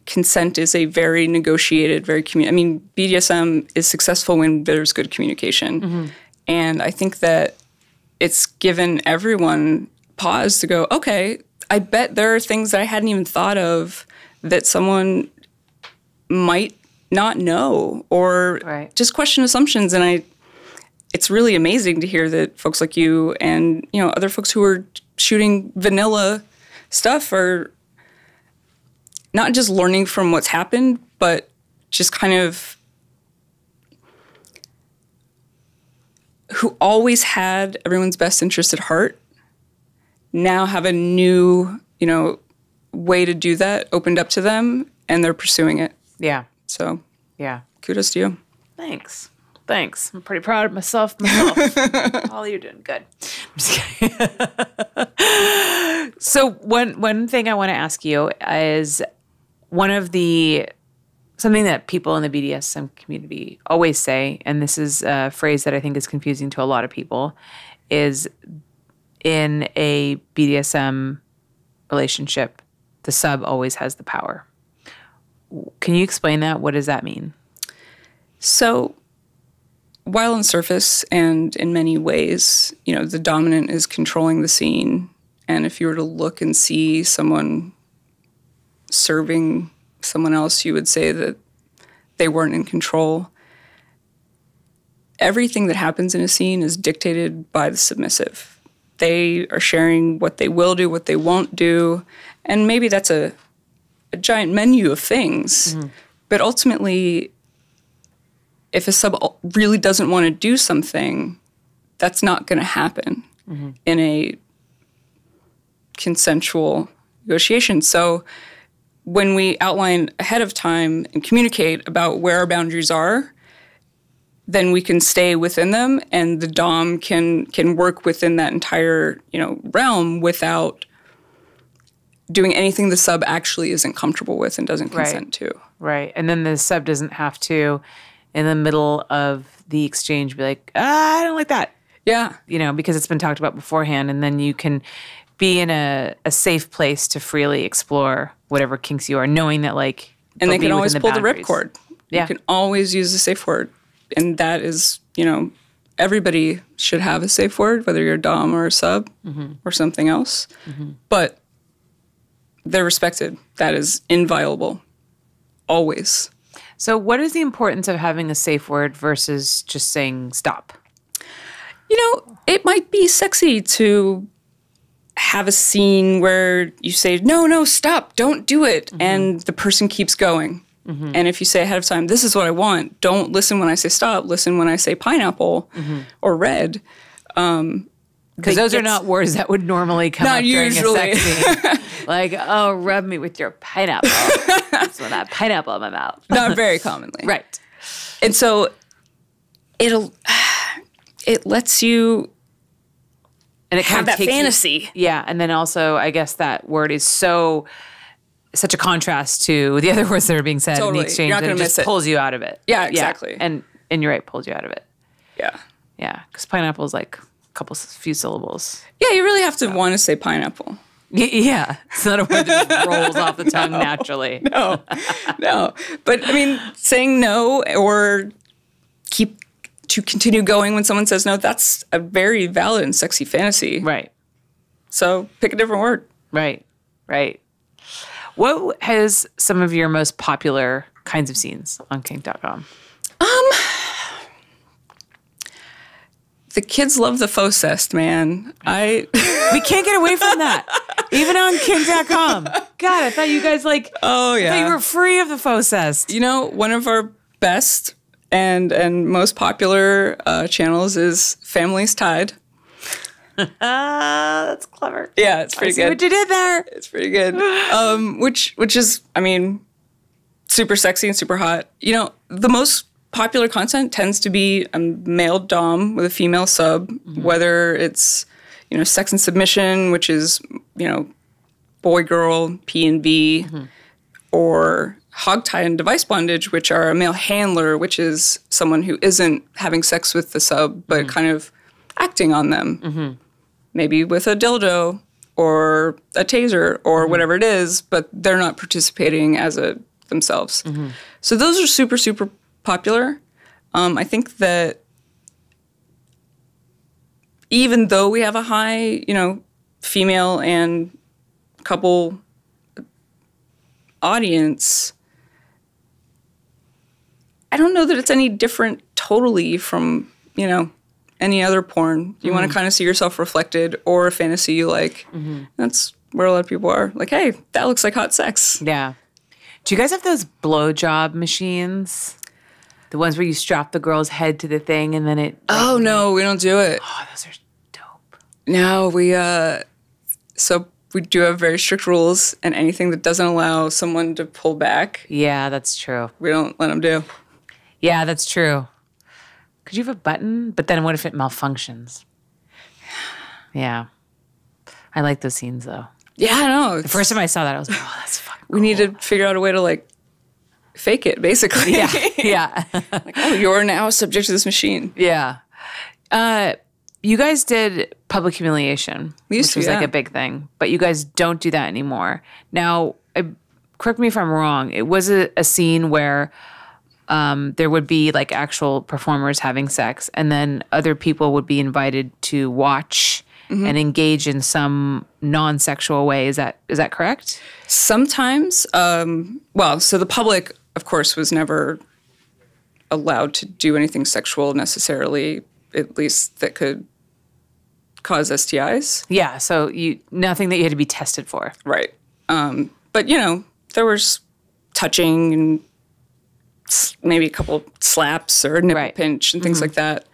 consent is a very negotiated very commu- i mean bdsm is successful when there's good communication. Mm-hmm. And i think that it's given everyone pause to go okay i bet there are things that i hadn't even thought of that someone might not know or Right. just question assumptions. And i it's really amazing to hear that folks like you and you know other folks who are shooting vanilla stuff are not just learning from what's happened but just kind of who always had everyone's best interest at heart now have a new you know way to do that opened up to them and they're pursuing it. Yeah so yeah kudos to you Thanks. Thanks. I'm pretty proud of myself. myself. All you're doing good. I'm just kidding. so one one thing I want to ask you is one of the something that people in the BDSM community always say, and this is a phrase that I think is confusing to a lot of people, is in a BDSM relationship, the sub always has the power. Can you explain that? What does that mean? So, while on surface and in many ways, you know, the dominant is controlling the scene. And if you were to look and see someone serving someone else, you would say that they weren't in control. Everything that happens in a scene is dictated by the submissive. They are sharing what they will do, what they won't do. And maybe that's a, a giant menu of things. Mm. But ultimately, if a sub really doesn't want to do something, that's not going to happen mm-hmm. in a consensual negotiation. So when we outline ahead of time and communicate about where our boundaries are, then we can stay within them and the dom can can work within that entire, you know, realm without doing anything the sub actually isn't comfortable with and doesn't Right. consent to. Right. And then the sub doesn't have to, in the middle of the exchange, be like, ah, I don't like that, Yeah. you know, because it's been talked about beforehand. And then you can be in a, a safe place to freely explore whatever kinks you are, knowing that, like, and they can always within pull the ripcord. Yeah. You can always use a safe word. And that is, you know, everybody should have a safe word, whether you're a Dom or a sub Mm-hmm. or something else. But they're respected. That is inviolable. Always. So, what is the importance of having a safe word versus just saying stop? You know, it might be sexy to have a scene where you say, no, no, stop, don't do it. Mm-hmm. And the person keeps going. And if you say ahead of time, this is what I want, don't listen when I say stop, listen when I say pineapple Mm-hmm. or red. Because those are not words that would normally come up during usually. a sex scene. like, oh, rub me with your pineapple. That's when that pineapple in my mouth. Not very commonly. right. And so it'll, it lets you and it kind of that takes you- fantasy. yeah, and then also, I guess that word is so such a contrast to the other words that are being said in the exchange that it just it. pulls you out of it. Yeah, exactly. And and you're right, pulls you out of it. Yeah. Yeah, because pineapple is like couple, few syllables. Yeah, you really have to want to say pineapple. Y- yeah, it's not a word that just rolls off the tongue naturally. No, no. But I mean, saying no or keep to continue going when someone says no, that's a very valid and sexy fantasy. Right, So pick a different word. right, right. What has some of your most popular kinds of scenes on kink.com? The kids love the faux cest, man. I We can't get away from that. Even on kink.com. God, I thought you guys like, oh I yeah. you were free of the faux cest. You know, one of our best and and most popular uh, channels is Families Tied. Ah, that's clever. Yeah, it's pretty See good. what you did there. It's pretty good. Um, which which is, I mean, super sexy and super hot. You know, the most popular content tends to be a male dom with a female sub, mm-hmm. whether it's you know sex and submission, which is you know boy girl P and B, mm-hmm. or hog tie and device bondage, which are a male handler, which is someone who isn't having sex with the sub but mm-hmm. kind of acting on them. Maybe with a dildo or a taser or whatever it is, but they're not participating as a themselves. So those are super super popular. Um, I think that even though we have a high, you know, female and couple audience, I don't know that it's any different totally from, you know, any other porn. You want to kind of see yourself reflected or a fantasy you like. That's where a lot of people are. Like, hey, that looks like hot sex. Yeah. Do you guys have those blowjob machines? The ones where you strap the girl's head to the thing and then it. Oh no, we don't do it. Oh, those are dope. No, we uh so we do have very strict rules and anything that doesn't allow someone to pull back, Yeah, that's true. we don't let them do. Yeah, that's true. Could you have a button? But then what if it malfunctions? Yeah. I like those scenes though. Yeah, I know. The first time I saw that, I was like, oh, that's fucking we need to figure out a way to like fake it basically. Yeah. Yeah. like, oh, you're now subject to this machine. yeah. Uh, you guys did public humiliation, We used which to, was like a big thing, but you guys don't do that anymore. Now, I, correct me if I'm wrong. It was a, a scene where um, there would be like actual performers having sex, and then other people would be invited to watch Mm-hmm. and engage in some non-sexual way. Is that is that correct? Sometimes, um, well, so the public, of course, was never allowed to do anything sexual necessarily, at least that could cause STIs. Yeah. So you nothing that you had to be tested for. Right. Um, but, you know, there was touching and maybe a couple slaps or a nipple Right. pinch and things like that.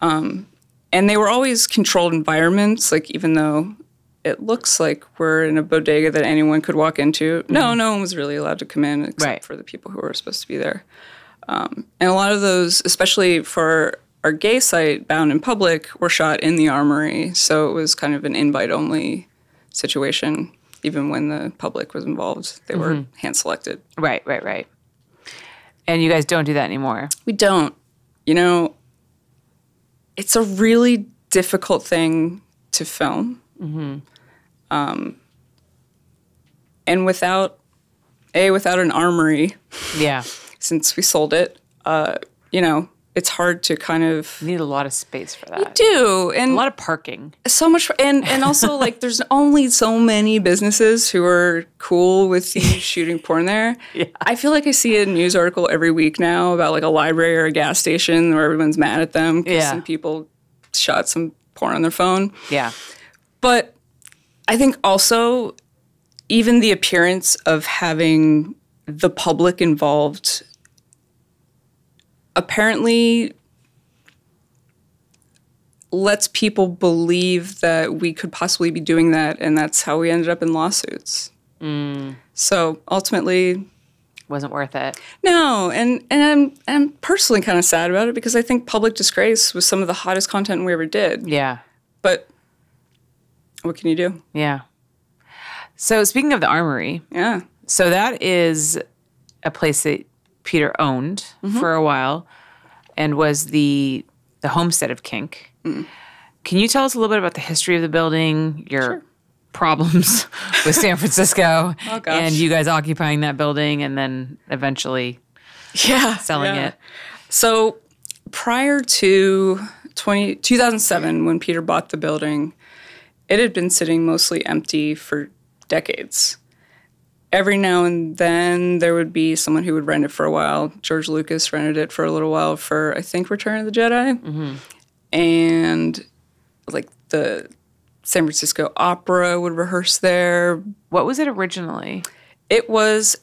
Um, and they were always controlled environments, like even though it looks like we're in a bodega that anyone could walk into. No, no one was really allowed to come in except Right. for the people who were supposed to be there. Um, and a lot of those, especially for our gay site, Bound in Public, were shot in the armory. So it was kind of an invite only situation. Even when the public was involved, they were hand selected. Right. Right. Right. And you guys don't do that anymore. We don't. You know, it's a really difficult thing to film. Um, and without, A, without an armory, Yeah. since we sold it, uh, you know, it's hard to kind of You need a lot of space for that. We do. And A lot of parking. so much and and also like there's only so many businesses who are cool with you shooting porn there. Yeah. I feel like I see a news article every week now about like a library or a gas station where everyone's mad at them because Yeah. some people shot some porn on their phone. Yeah. But I think also even the appearance of having the public involved apparently lets people believe that we could possibly be doing that and that's how we ended up in lawsuits. Mm. So ultimately Wasn't worth it. no, and and I'm I'm personally kind of sad about it because I think Public Disgrace was some of the hottest content we ever did. Yeah. But what can you do? Yeah. So speaking of the armory, Yeah. so that is a place that Peter owned for a while and was the the homestead of Kink. Mm. Can you tell us a little bit about the history of the building, your problems with San Francisco, Oh, and you guys occupying that building and then eventually Yeah. selling yeah. it? So prior to 20, 2007, when Peter bought the building, it had been sitting mostly empty for decades. Every now and then there would be someone who would rent it for a while. George Lucas rented it for a little while for, I think, Return of the Jedi. And like the San Francisco Opera would rehearse there. What was it originally? It was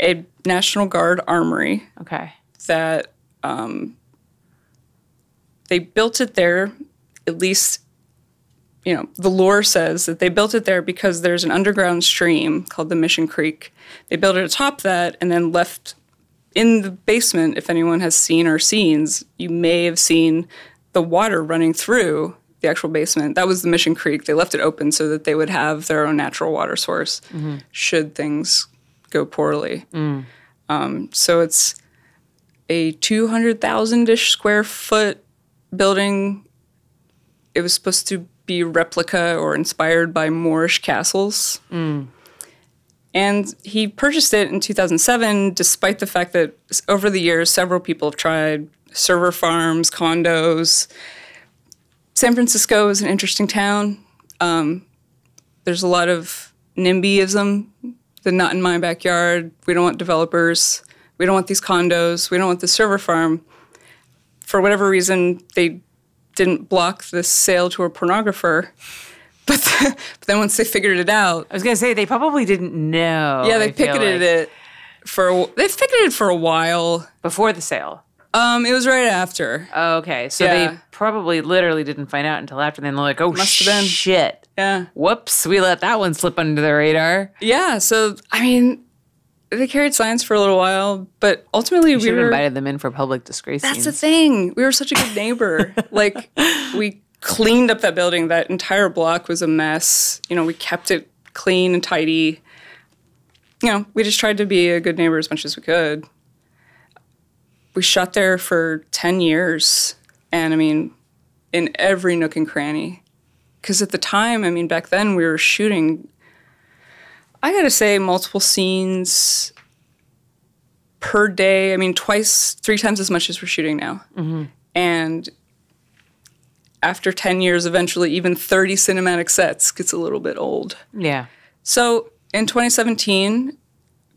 a National Guard armory Okay. that um, they built it there. At least, you know, the lore says that they built it there because there's an underground stream called the Mission Creek. They built it atop that and then left in the basement. If anyone has seen our scenes, you may have seen the water running through the actual basement. That was the Mission Creek. They left it open so that they would have their own natural water source should things go poorly. Um, so it's a 200,000 ish square foot building. It was supposed to be replica or inspired by Moorish castles. And he purchased it in 2007, despite the fact that over the years, several people have tried server farms, condos. San Francisco is an interesting town. Um, there's a lot of NIMBYism, the not in my backyard. We don't want developers. We don't want these condos. We don't want the server farm. For whatever reason, they didn't block the sale to a pornographer. But, but then once they figured it out, I was gonna say they probably didn't know. yeah, they I picketed like, it for a, they picketed it for a while. before the sale. Um, it was right after. Oh, okay, so Yeah. they probably literally didn't find out until after. Then they're like, "Oh, Must have been. shit! Yeah, Whoops, we let that one slip under the radar." yeah. So I mean, they carried signs for a little while, but ultimately we were. invited them in for public disgrace. That's the thing. We were such a good neighbor. like we cleaned up that building. That entire block was a mess. You know, we kept it clean and tidy. You know, we just tried to be a good neighbor as much as we could. We shot there for 10 years. And I mean, in every nook and cranny. Because at the time, I mean, back then we were shooting, I gotta say, multiple scenes per day. I mean, twice, three times as much as we're shooting now. And after 10 years, eventually, even 30 cinematic sets gets a little bit old. Yeah. So in 2017,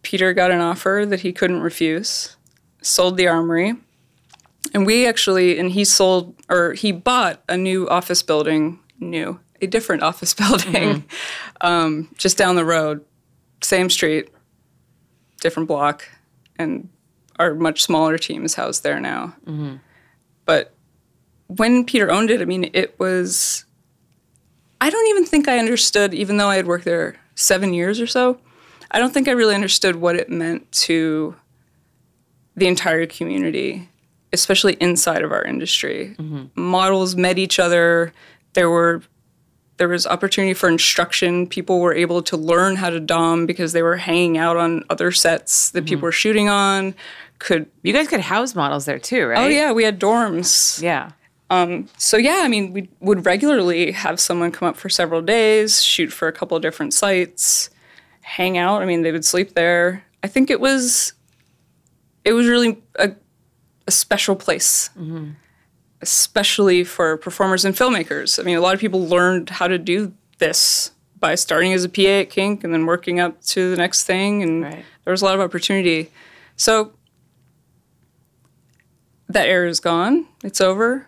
Peter got an offer that he couldn't refuse, sold the armory. And we actually, and he sold, or he bought a new office building, new, a different office building, um, just down the road, same street, different block. And our much smaller team is housed there now. Mm-hmm. But when Peter owned it, I mean, it was I don't even think I understood, even though I had worked there seven years or so, I don't think I really understood what it meant to the entire community, especially inside of our industry. Mm-hmm. Models met each other. There were there was opportunity for instruction. People were able to learn how to dom because they were hanging out on other sets that mm-hmm. people were shooting on. Could You guys could house models there too, right? oh yeah, we had dorms Yeah. Um, so yeah, I mean, we would regularly have someone come up for several days, shoot for a couple of different sites, hang out. I mean, they would sleep there. I think it was, it was really a, a special place, mm-hmm. Especially for performers and filmmakers. I mean, a lot of people learned how to do this by starting as a PA at Kink and then working up to the next thing, and Right. there was a lot of opportunity. So that era is gone. It's over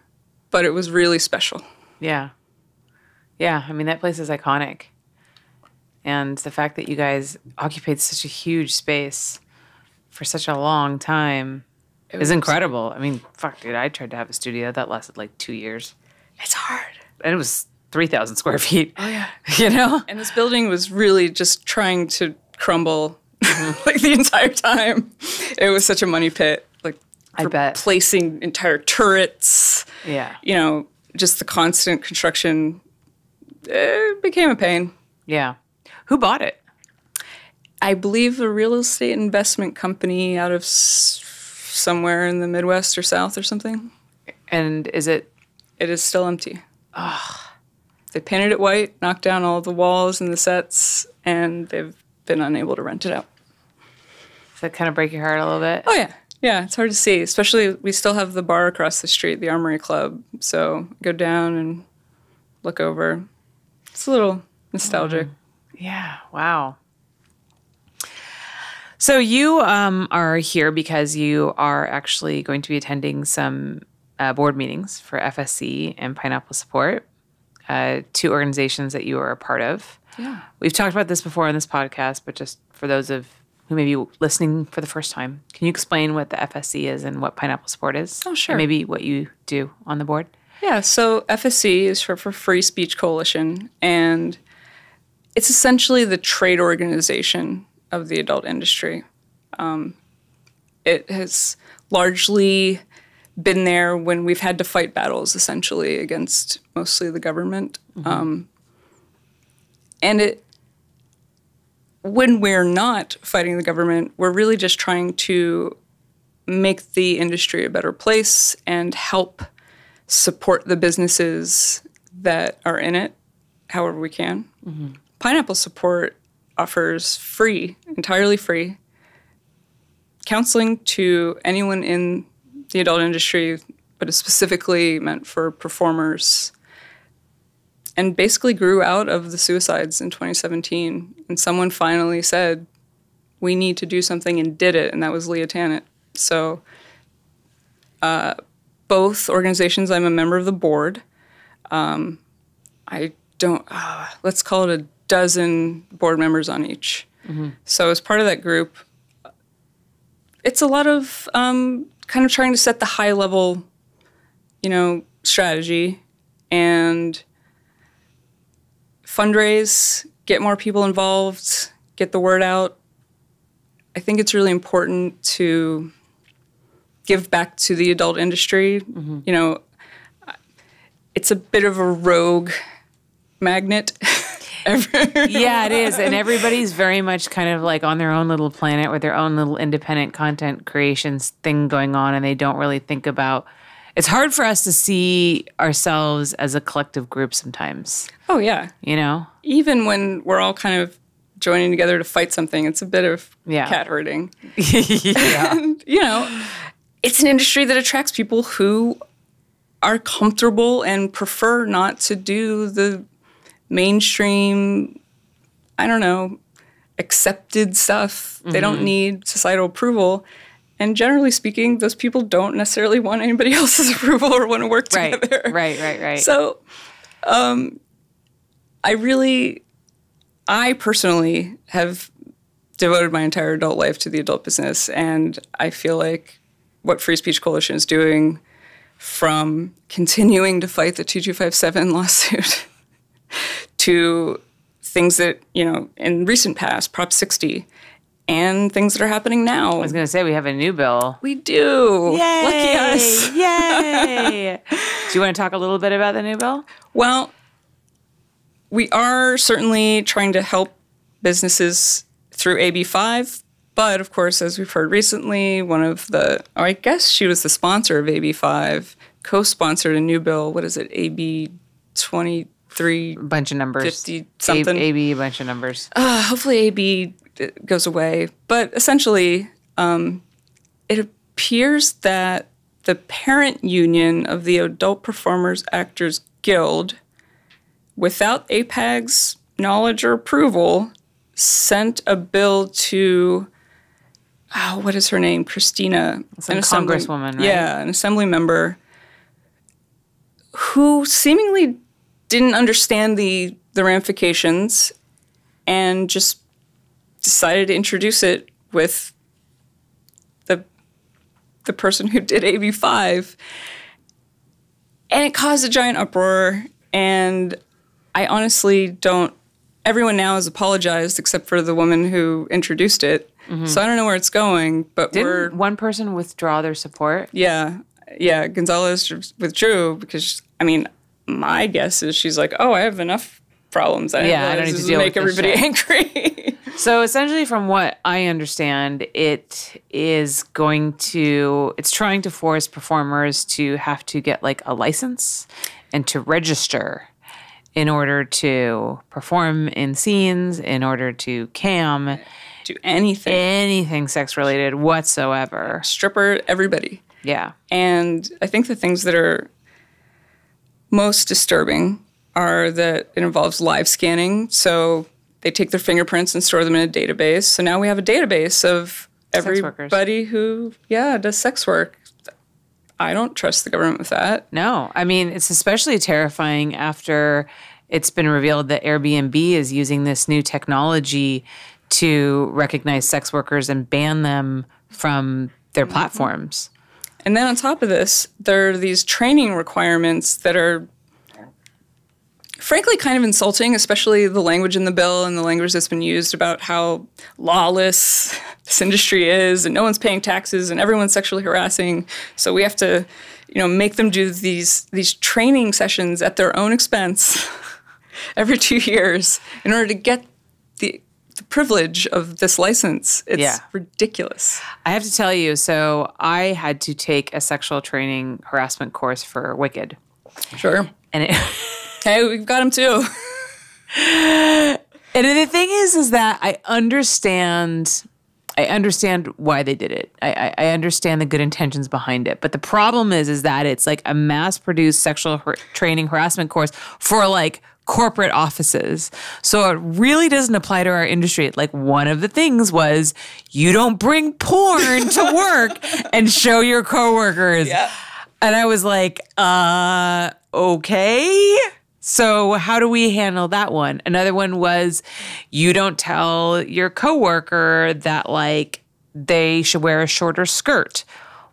but it was really special. Yeah. Yeah. I mean, that place is iconic. And the fact that you guys occupied such a huge space for such a long time is incredible. I mean, fuck, dude, I tried to have a studio that lasted like two years. It's hard. And it was 3,000 square feet. Oh yeah. You know? And this building was really just trying to crumble mm-hmm. like the entire time. It was such a money pit. Like I bet. placing entire turrets, Yeah. you know, just the constant construction it became a pain. Yeah. Who bought it? I believe a real estate investment company out of somewhere in the Midwest or South or something. And is it it is still empty. They painted it white, knocked down all the walls and the sets, and they've been unable to rent it out. Does that kind of break your heart a little bit? Oh yeah, yeah. It's hard to see, especially we still have the bar across the street, the Armory Club. So go down and look over. It's a little nostalgic. Mm. Yeah. Wow. So you um, are here because you are actually going to be attending some uh, board meetings for FSC and Pineapple Support, uh, two organizations that you are a part of. Yeah. We've talked about this before on this podcast, but just for those of who may be listening for the first time, can you explain what the FSC is and what Pineapple Support is? Oh, sure. Maybe what you do on the board? Yeah, so FSC is for, for Free Speech Coalition, and it's essentially the trade organization of the adult industry. Um, it has largely been there when we've had to fight battles, essentially, against mostly the government. Um, and it, when we're not fighting the government, we're really just trying to make the industry a better place and help support the businesses that are in it however we can. Pineapple Support offers free, entirely free, counseling to anyone in the adult industry, but is specifically meant for performers. And basically grew out of the suicides in 2017. And someone finally said, we need to do something and did it. And that was Leya Tanit. So both organizations. I'm a member of the board. Um, I don't, uh, let's call it a dozen board members on each. So, as part of that group, it's a lot of um, kind of trying to set the high level, you know, strategy and fundraise, get more people involved, get the word out. I think it's really important to give back to the adult industry. You know, it's a bit of a rogue magnet. yeah, it is. And everybody's very much kind of like on their own little planet with their own little independent content creations thing going on. And they don't really think about it's hard for us to see ourselves as a collective group sometimes, oh, yeah. you know? Even when we're all kind of joining together to fight something, it's a bit of Yeah. cat herding. yeah. And, you know, it's an industry that attracts people who are comfortable and prefer not to do the mainstream, I don't know, accepted stuff. They don't need societal approval. And generally speaking, those people don't necessarily want anybody else's approval or want to work Right. together. Right, right, right. So, um, I really, I personally have devoted my entire adult life to the adult business, and I feel like what Free Speech Coalition is doing, from continuing to fight the two two five seven lawsuit, to things that you know in recent past, Prop sixty, and things that are happening now. I was going to say we have a new bill. we do. Yay! Lucky us. Yay! Do you want to talk a little bit about the new bill? Well, we are certainly trying to help businesses through AB5, but of course, as we've heard recently, one of the, or I guess she was the sponsor of AB5, co sponsored a new bill. What is it? AB 23. A bunch of numbers. 50 something. A, AB, a bunch of numbers. Uh, hopefully, AB goes away. But essentially, um, it appears that the parent union of the Adult Performers Actors Guild, without APAG's knowledge or approval, sent a bill to. Oh, what is her name? Cristina. Some assembly- congresswoman, right? Yeah, an assembly member who seemingly didn't understand the the ramifications and just decided to introduce it with the the person who did AB5 and it caused a giant uproar and I honestly don't everyone now has apologized except for the woman who introduced it. Mm-hmm. So I don't know where it's going, but we're Didn't one person withdraw their support? yeah, yeah. Gonzalez withdrew because I mean, my guess is she's like, oh, I have enough problems. I Yeah, I don't need to deal make with everybody angry. So essentially, from what I understand, it is going to, it's trying to force performers to have to get like a license and to register in order to perform in scenes, in order to cam, Do anything. anything sex related whatsoever. Stripper, everybody. Yeah. And I think the things that are most disturbing are that it involves live scanning. So they take their fingerprints and store them in a database. So now we have a database of everybody who, yeah, does sex work. I don't trust the government with that. No, I mean, it's especially terrifying after it's been revealed that Airbnb is using this new technology to recognize sex workers and ban them from their mm-hmm. platforms. And then on top of this, there are these training requirements that are frankly kind of insulting, especially the language in the bill and the language that's been used about how lawless this industry is and no one's paying taxes and everyone's sexually harassing. So we have to, you know, make them do these these training sessions at their own expense every 2 years in order to get the privilege of this license. It's Yeah. ridiculous. I have to tell you, so I had to take a sexual training harassment course for Wicked. Sure. And it Hey, we've got them too. And the thing is, is that I understand. I understand why they did it. I, I, I understand the good intentions behind it. But the problem is, is that it's like a mass-produced sexual har- training harassment course for like corporate offices. So it really doesn't apply to our industry. Like one of the things was you don't bring porn to work and show your coworkers. Yeah. And I was like, uh, okay. So how do we handle that one? Another one was you don't tell your coworker that like they should wear a shorter skirt.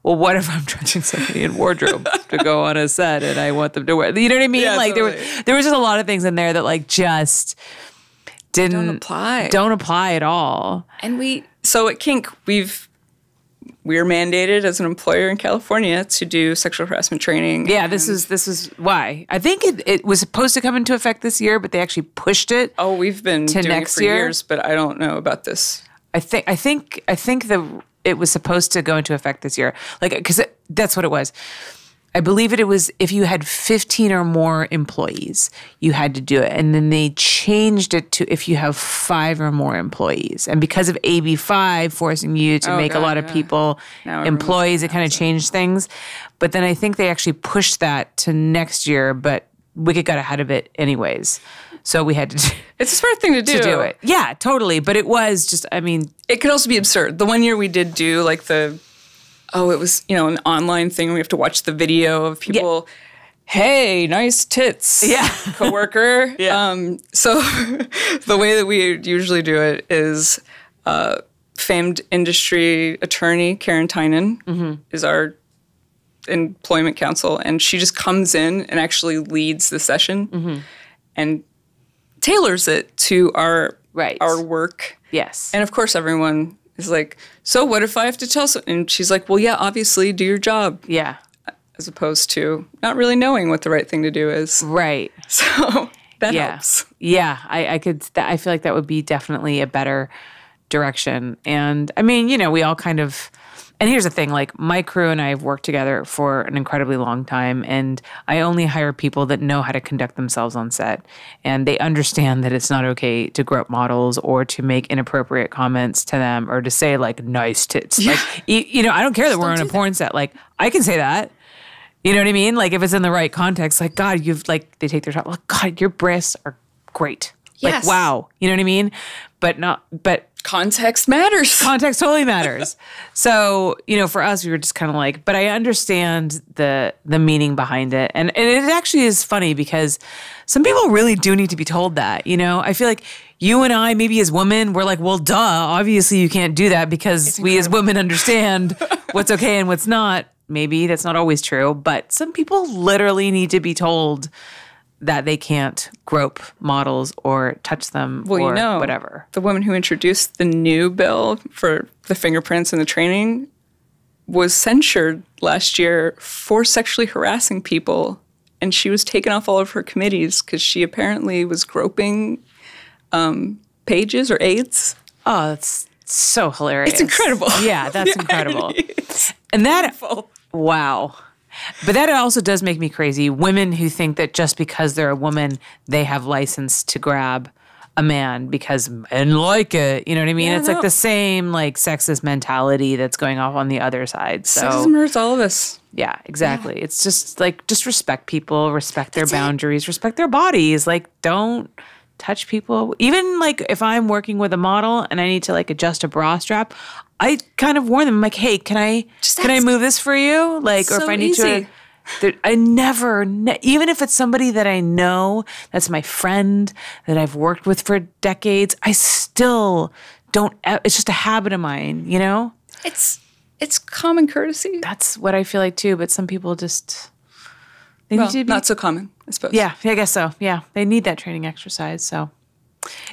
Well, what if I'm dressing somebody in wardrobe to go on a set and I want them to wear? You know what I mean? Yeah, like there was there was just a lot of things in there that like just didn't Don't apply. Don't apply at all. And we so at Kink we've we're mandated as an employer in California to do sexual harassment training. Yeah, this is this is why. I think it, it was supposed to come into effect this year, but they actually pushed it. Oh, we've been doing next it for year? years, but I don't know about this. I think I think I think the it was supposed to go into effect this year. Like cuz that's what it was. I believe it, it was if you had 15 or more employees, you had to do it. And then they changed it to if you have 5 or more employees. And because of AB5 forcing you to Oh, make a God, lot of people Now employees, it kind of changed things. But then I think they actually pushed that to next year, but Wicked got ahead of it anyways. So we had to It's a smart thing to do. to do it. Yeah, totally. But it was just, I mean, It could also be absurd. The one year we did do like the oh, it was, you know, an online thing. We have to watch the video of people. Hey, nice tits. Yeah. coworker. Yeah. Um, so the way that we usually do it is uh, famed industry attorney Karen Tynan Mm-hmm. is our employment counsel, and she just comes in and actually leads the session Mm-hmm. and tailors it to our Right. our work. yes. And of course, everyone is like, "So what if I have to tell?" Some-? And she's like, "Well, yeah, obviously, do your job," yeah. as opposed to not really knowing what the right thing to do is. Right. So that Yeah. helps. Yeah. I, I could, I feel like that would be definitely a better direction. And I mean, you know, we all kind of, and here's the thing like my crew and I have worked together for an incredibly long time, and I only hire people that know how to conduct themselves on set. And they understand that it's not okay to grow up models or to make inappropriate comments to them or to say, like, nice tits. Like, you, you know, I don't care that we're on a porn set. Like, I can say that. You know what I mean? Like if it's in the right context, like God, you've like they take their time. Like God, your breasts are great. Like Yes. wow. You know what I mean? But not but Context matters. context totally matters. so, you know, for us, we were just kind of like, but I understand the the meaning behind it. And and it actually is funny because some people really do need to be told that. You know, I feel like you and I, maybe as women, we're like, well, duh, obviously you can't do that because we as women understand what's okay and what's not. Maybe that's not always true, but some people literally need to be told that they can't grope models or touch them well, or you know, whatever. The woman who introduced the new bill for the fingerprints and the training was censured last year for sexually harassing people and she was taken off all of her committees because she apparently was groping um, pages or aides. Oh, that's so hilarious. It's incredible. Yeah, that's Yeah, incredible. And that. Wow. But that also does make me crazy. Women who think that just because they're a woman, they have license to grab a man because men like it. You know what I mean? Yeah, it's like the same like sexist mentality that's going off on the other side. So Sexism hurts all of us. yeah, exactly. It's just like just respect people, respect their boundaries, respect their bodies. Like don't touch people. Even like if I'm working with a model and I need to like adjust a bra strap, I kind of warn them. I'm like, hey, can I Just can I move this for you? Like, or if I need to. easy. There, I never, ne- even if it's somebody that I know, that's my friend that I've worked with for decades, I still don't. It's just a habit of mine, you know. It's it's common courtesy. That's what I feel like too. But some people just they Well, need to be not so common, I suppose. yeah, I guess so. Yeah, they need that training exercise. So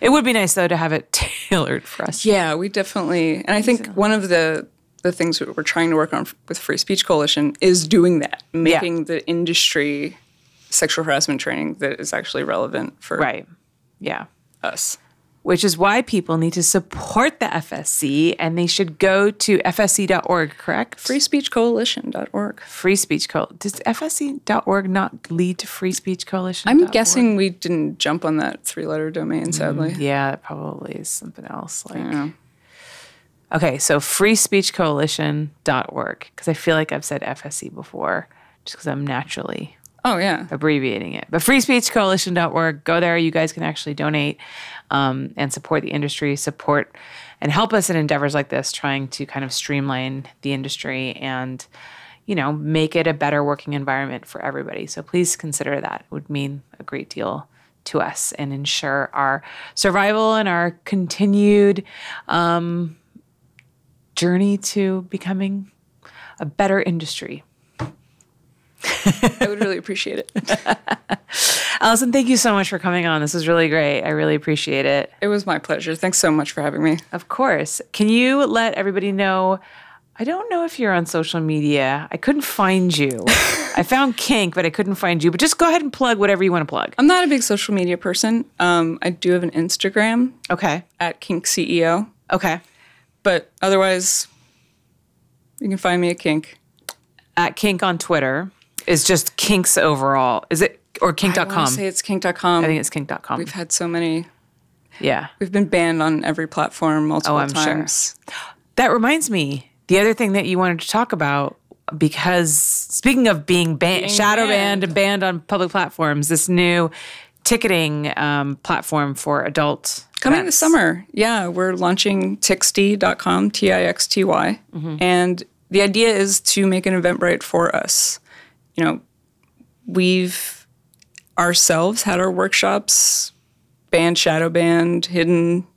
it would be nice though to have it tailored for us. Yeah, we definitely, and I think one of the the things that we're trying to work on with Free Speech Coalition is doing that, making the industry sexual harassment training that is actually relevant for Right. Yeah. us. Which is why people need to support the FSC and they should go to fsc.org, correct? FreeSpeechCoalition.org. Free Speech Coalition. Does fsc.org not lead to Free Speech Coalition? I'm guessing we didn't jump on that three letter domain, mm, sadly. Yeah, that probably is something else. Like, Yeah. okay, so freespeechcoalition.org, because I feel like I've said FSC before, just because I'm naturally Oh, yeah. abbreviating it. But freespeechcoalition.org, go there. You guys can actually donate um, and support the industry, support and help us in endeavors like this, trying to kind of streamline the industry and, you know, make it a better working environment for everybody. So please consider that. It would mean a great deal to us and ensure our survival and our continued um, journey to becoming a better industry. I would really appreciate it. Alison, thank you so much for coming on. This was really great. I really appreciate it. It was my pleasure. Thanks so much for having me. Of course. Can you let everybody know? I don't know if you're on social media. I couldn't find you. I found Kink, but I couldn't find you. But just go ahead and plug whatever you want to plug. I'm not a big social media person. Um, I do have an Instagram Okay. at Kink CEO, Okay. but otherwise, you can find me at Kink. At Kink on Twitter is just Kinks overall. Is it or I kink.com? to say it's kink.com. I think it's kink.com. We've had so many. yeah. We've been banned on every platform multiple Oh, I'm sure. times. That reminds me, the other thing that you wanted to talk about, because speaking of being, ban- shadow banned banned. and banned on public platforms, this new ticketing um, platform for adult Coming events. this summer, yeah, we're launching tixty.com, T I X T Y. Mm-hmm. And the idea is to make an Eventbrite for us. You know, we've ourselves had our workshops banned, shadow banned, hidden,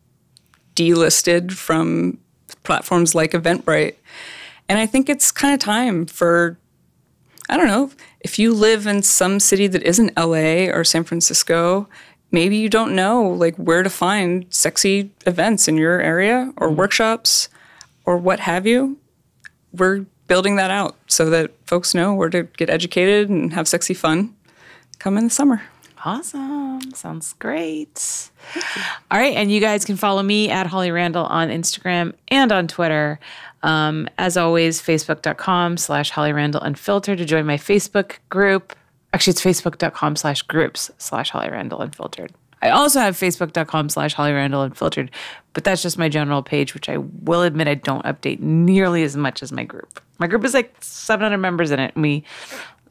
delisted from platforms like Eventbrite. And I think it's kind of time for, I don't know, if you live in some city that isn't LA or San Francisco, maybe you don't know like where to find sexy events in your area or mm-hmm. workshops or what have you. We're building that out so that folks know where to get educated and have sexy fun come in the summer. Awesome. Sounds great. All right. And you guys can follow me at Holly Randall on Instagram and on Twitter. Um, as always, facebook.com slash Holly Randall Unfiltered to join my Facebook group. Actually, it's facebook.com slash groups slash Holly Randall Unfiltered. I also have facebook.com slash Holly Randall Unfiltered, but that's just my general page, which I will admit I don't update nearly as much as my group. My group is like 700 members in it, and we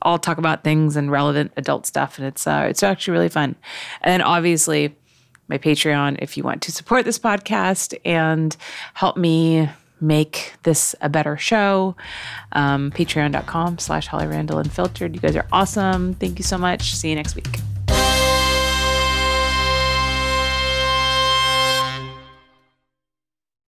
all talk about things and relevant adult stuff, and it's uh, it's actually really fun. And obviously my Patreon if you want to support this podcast and help me make this a better show. Um, Patreon.com slash Holly Randall Unfiltered. You guys are awesome. Thank you so much. See you next week.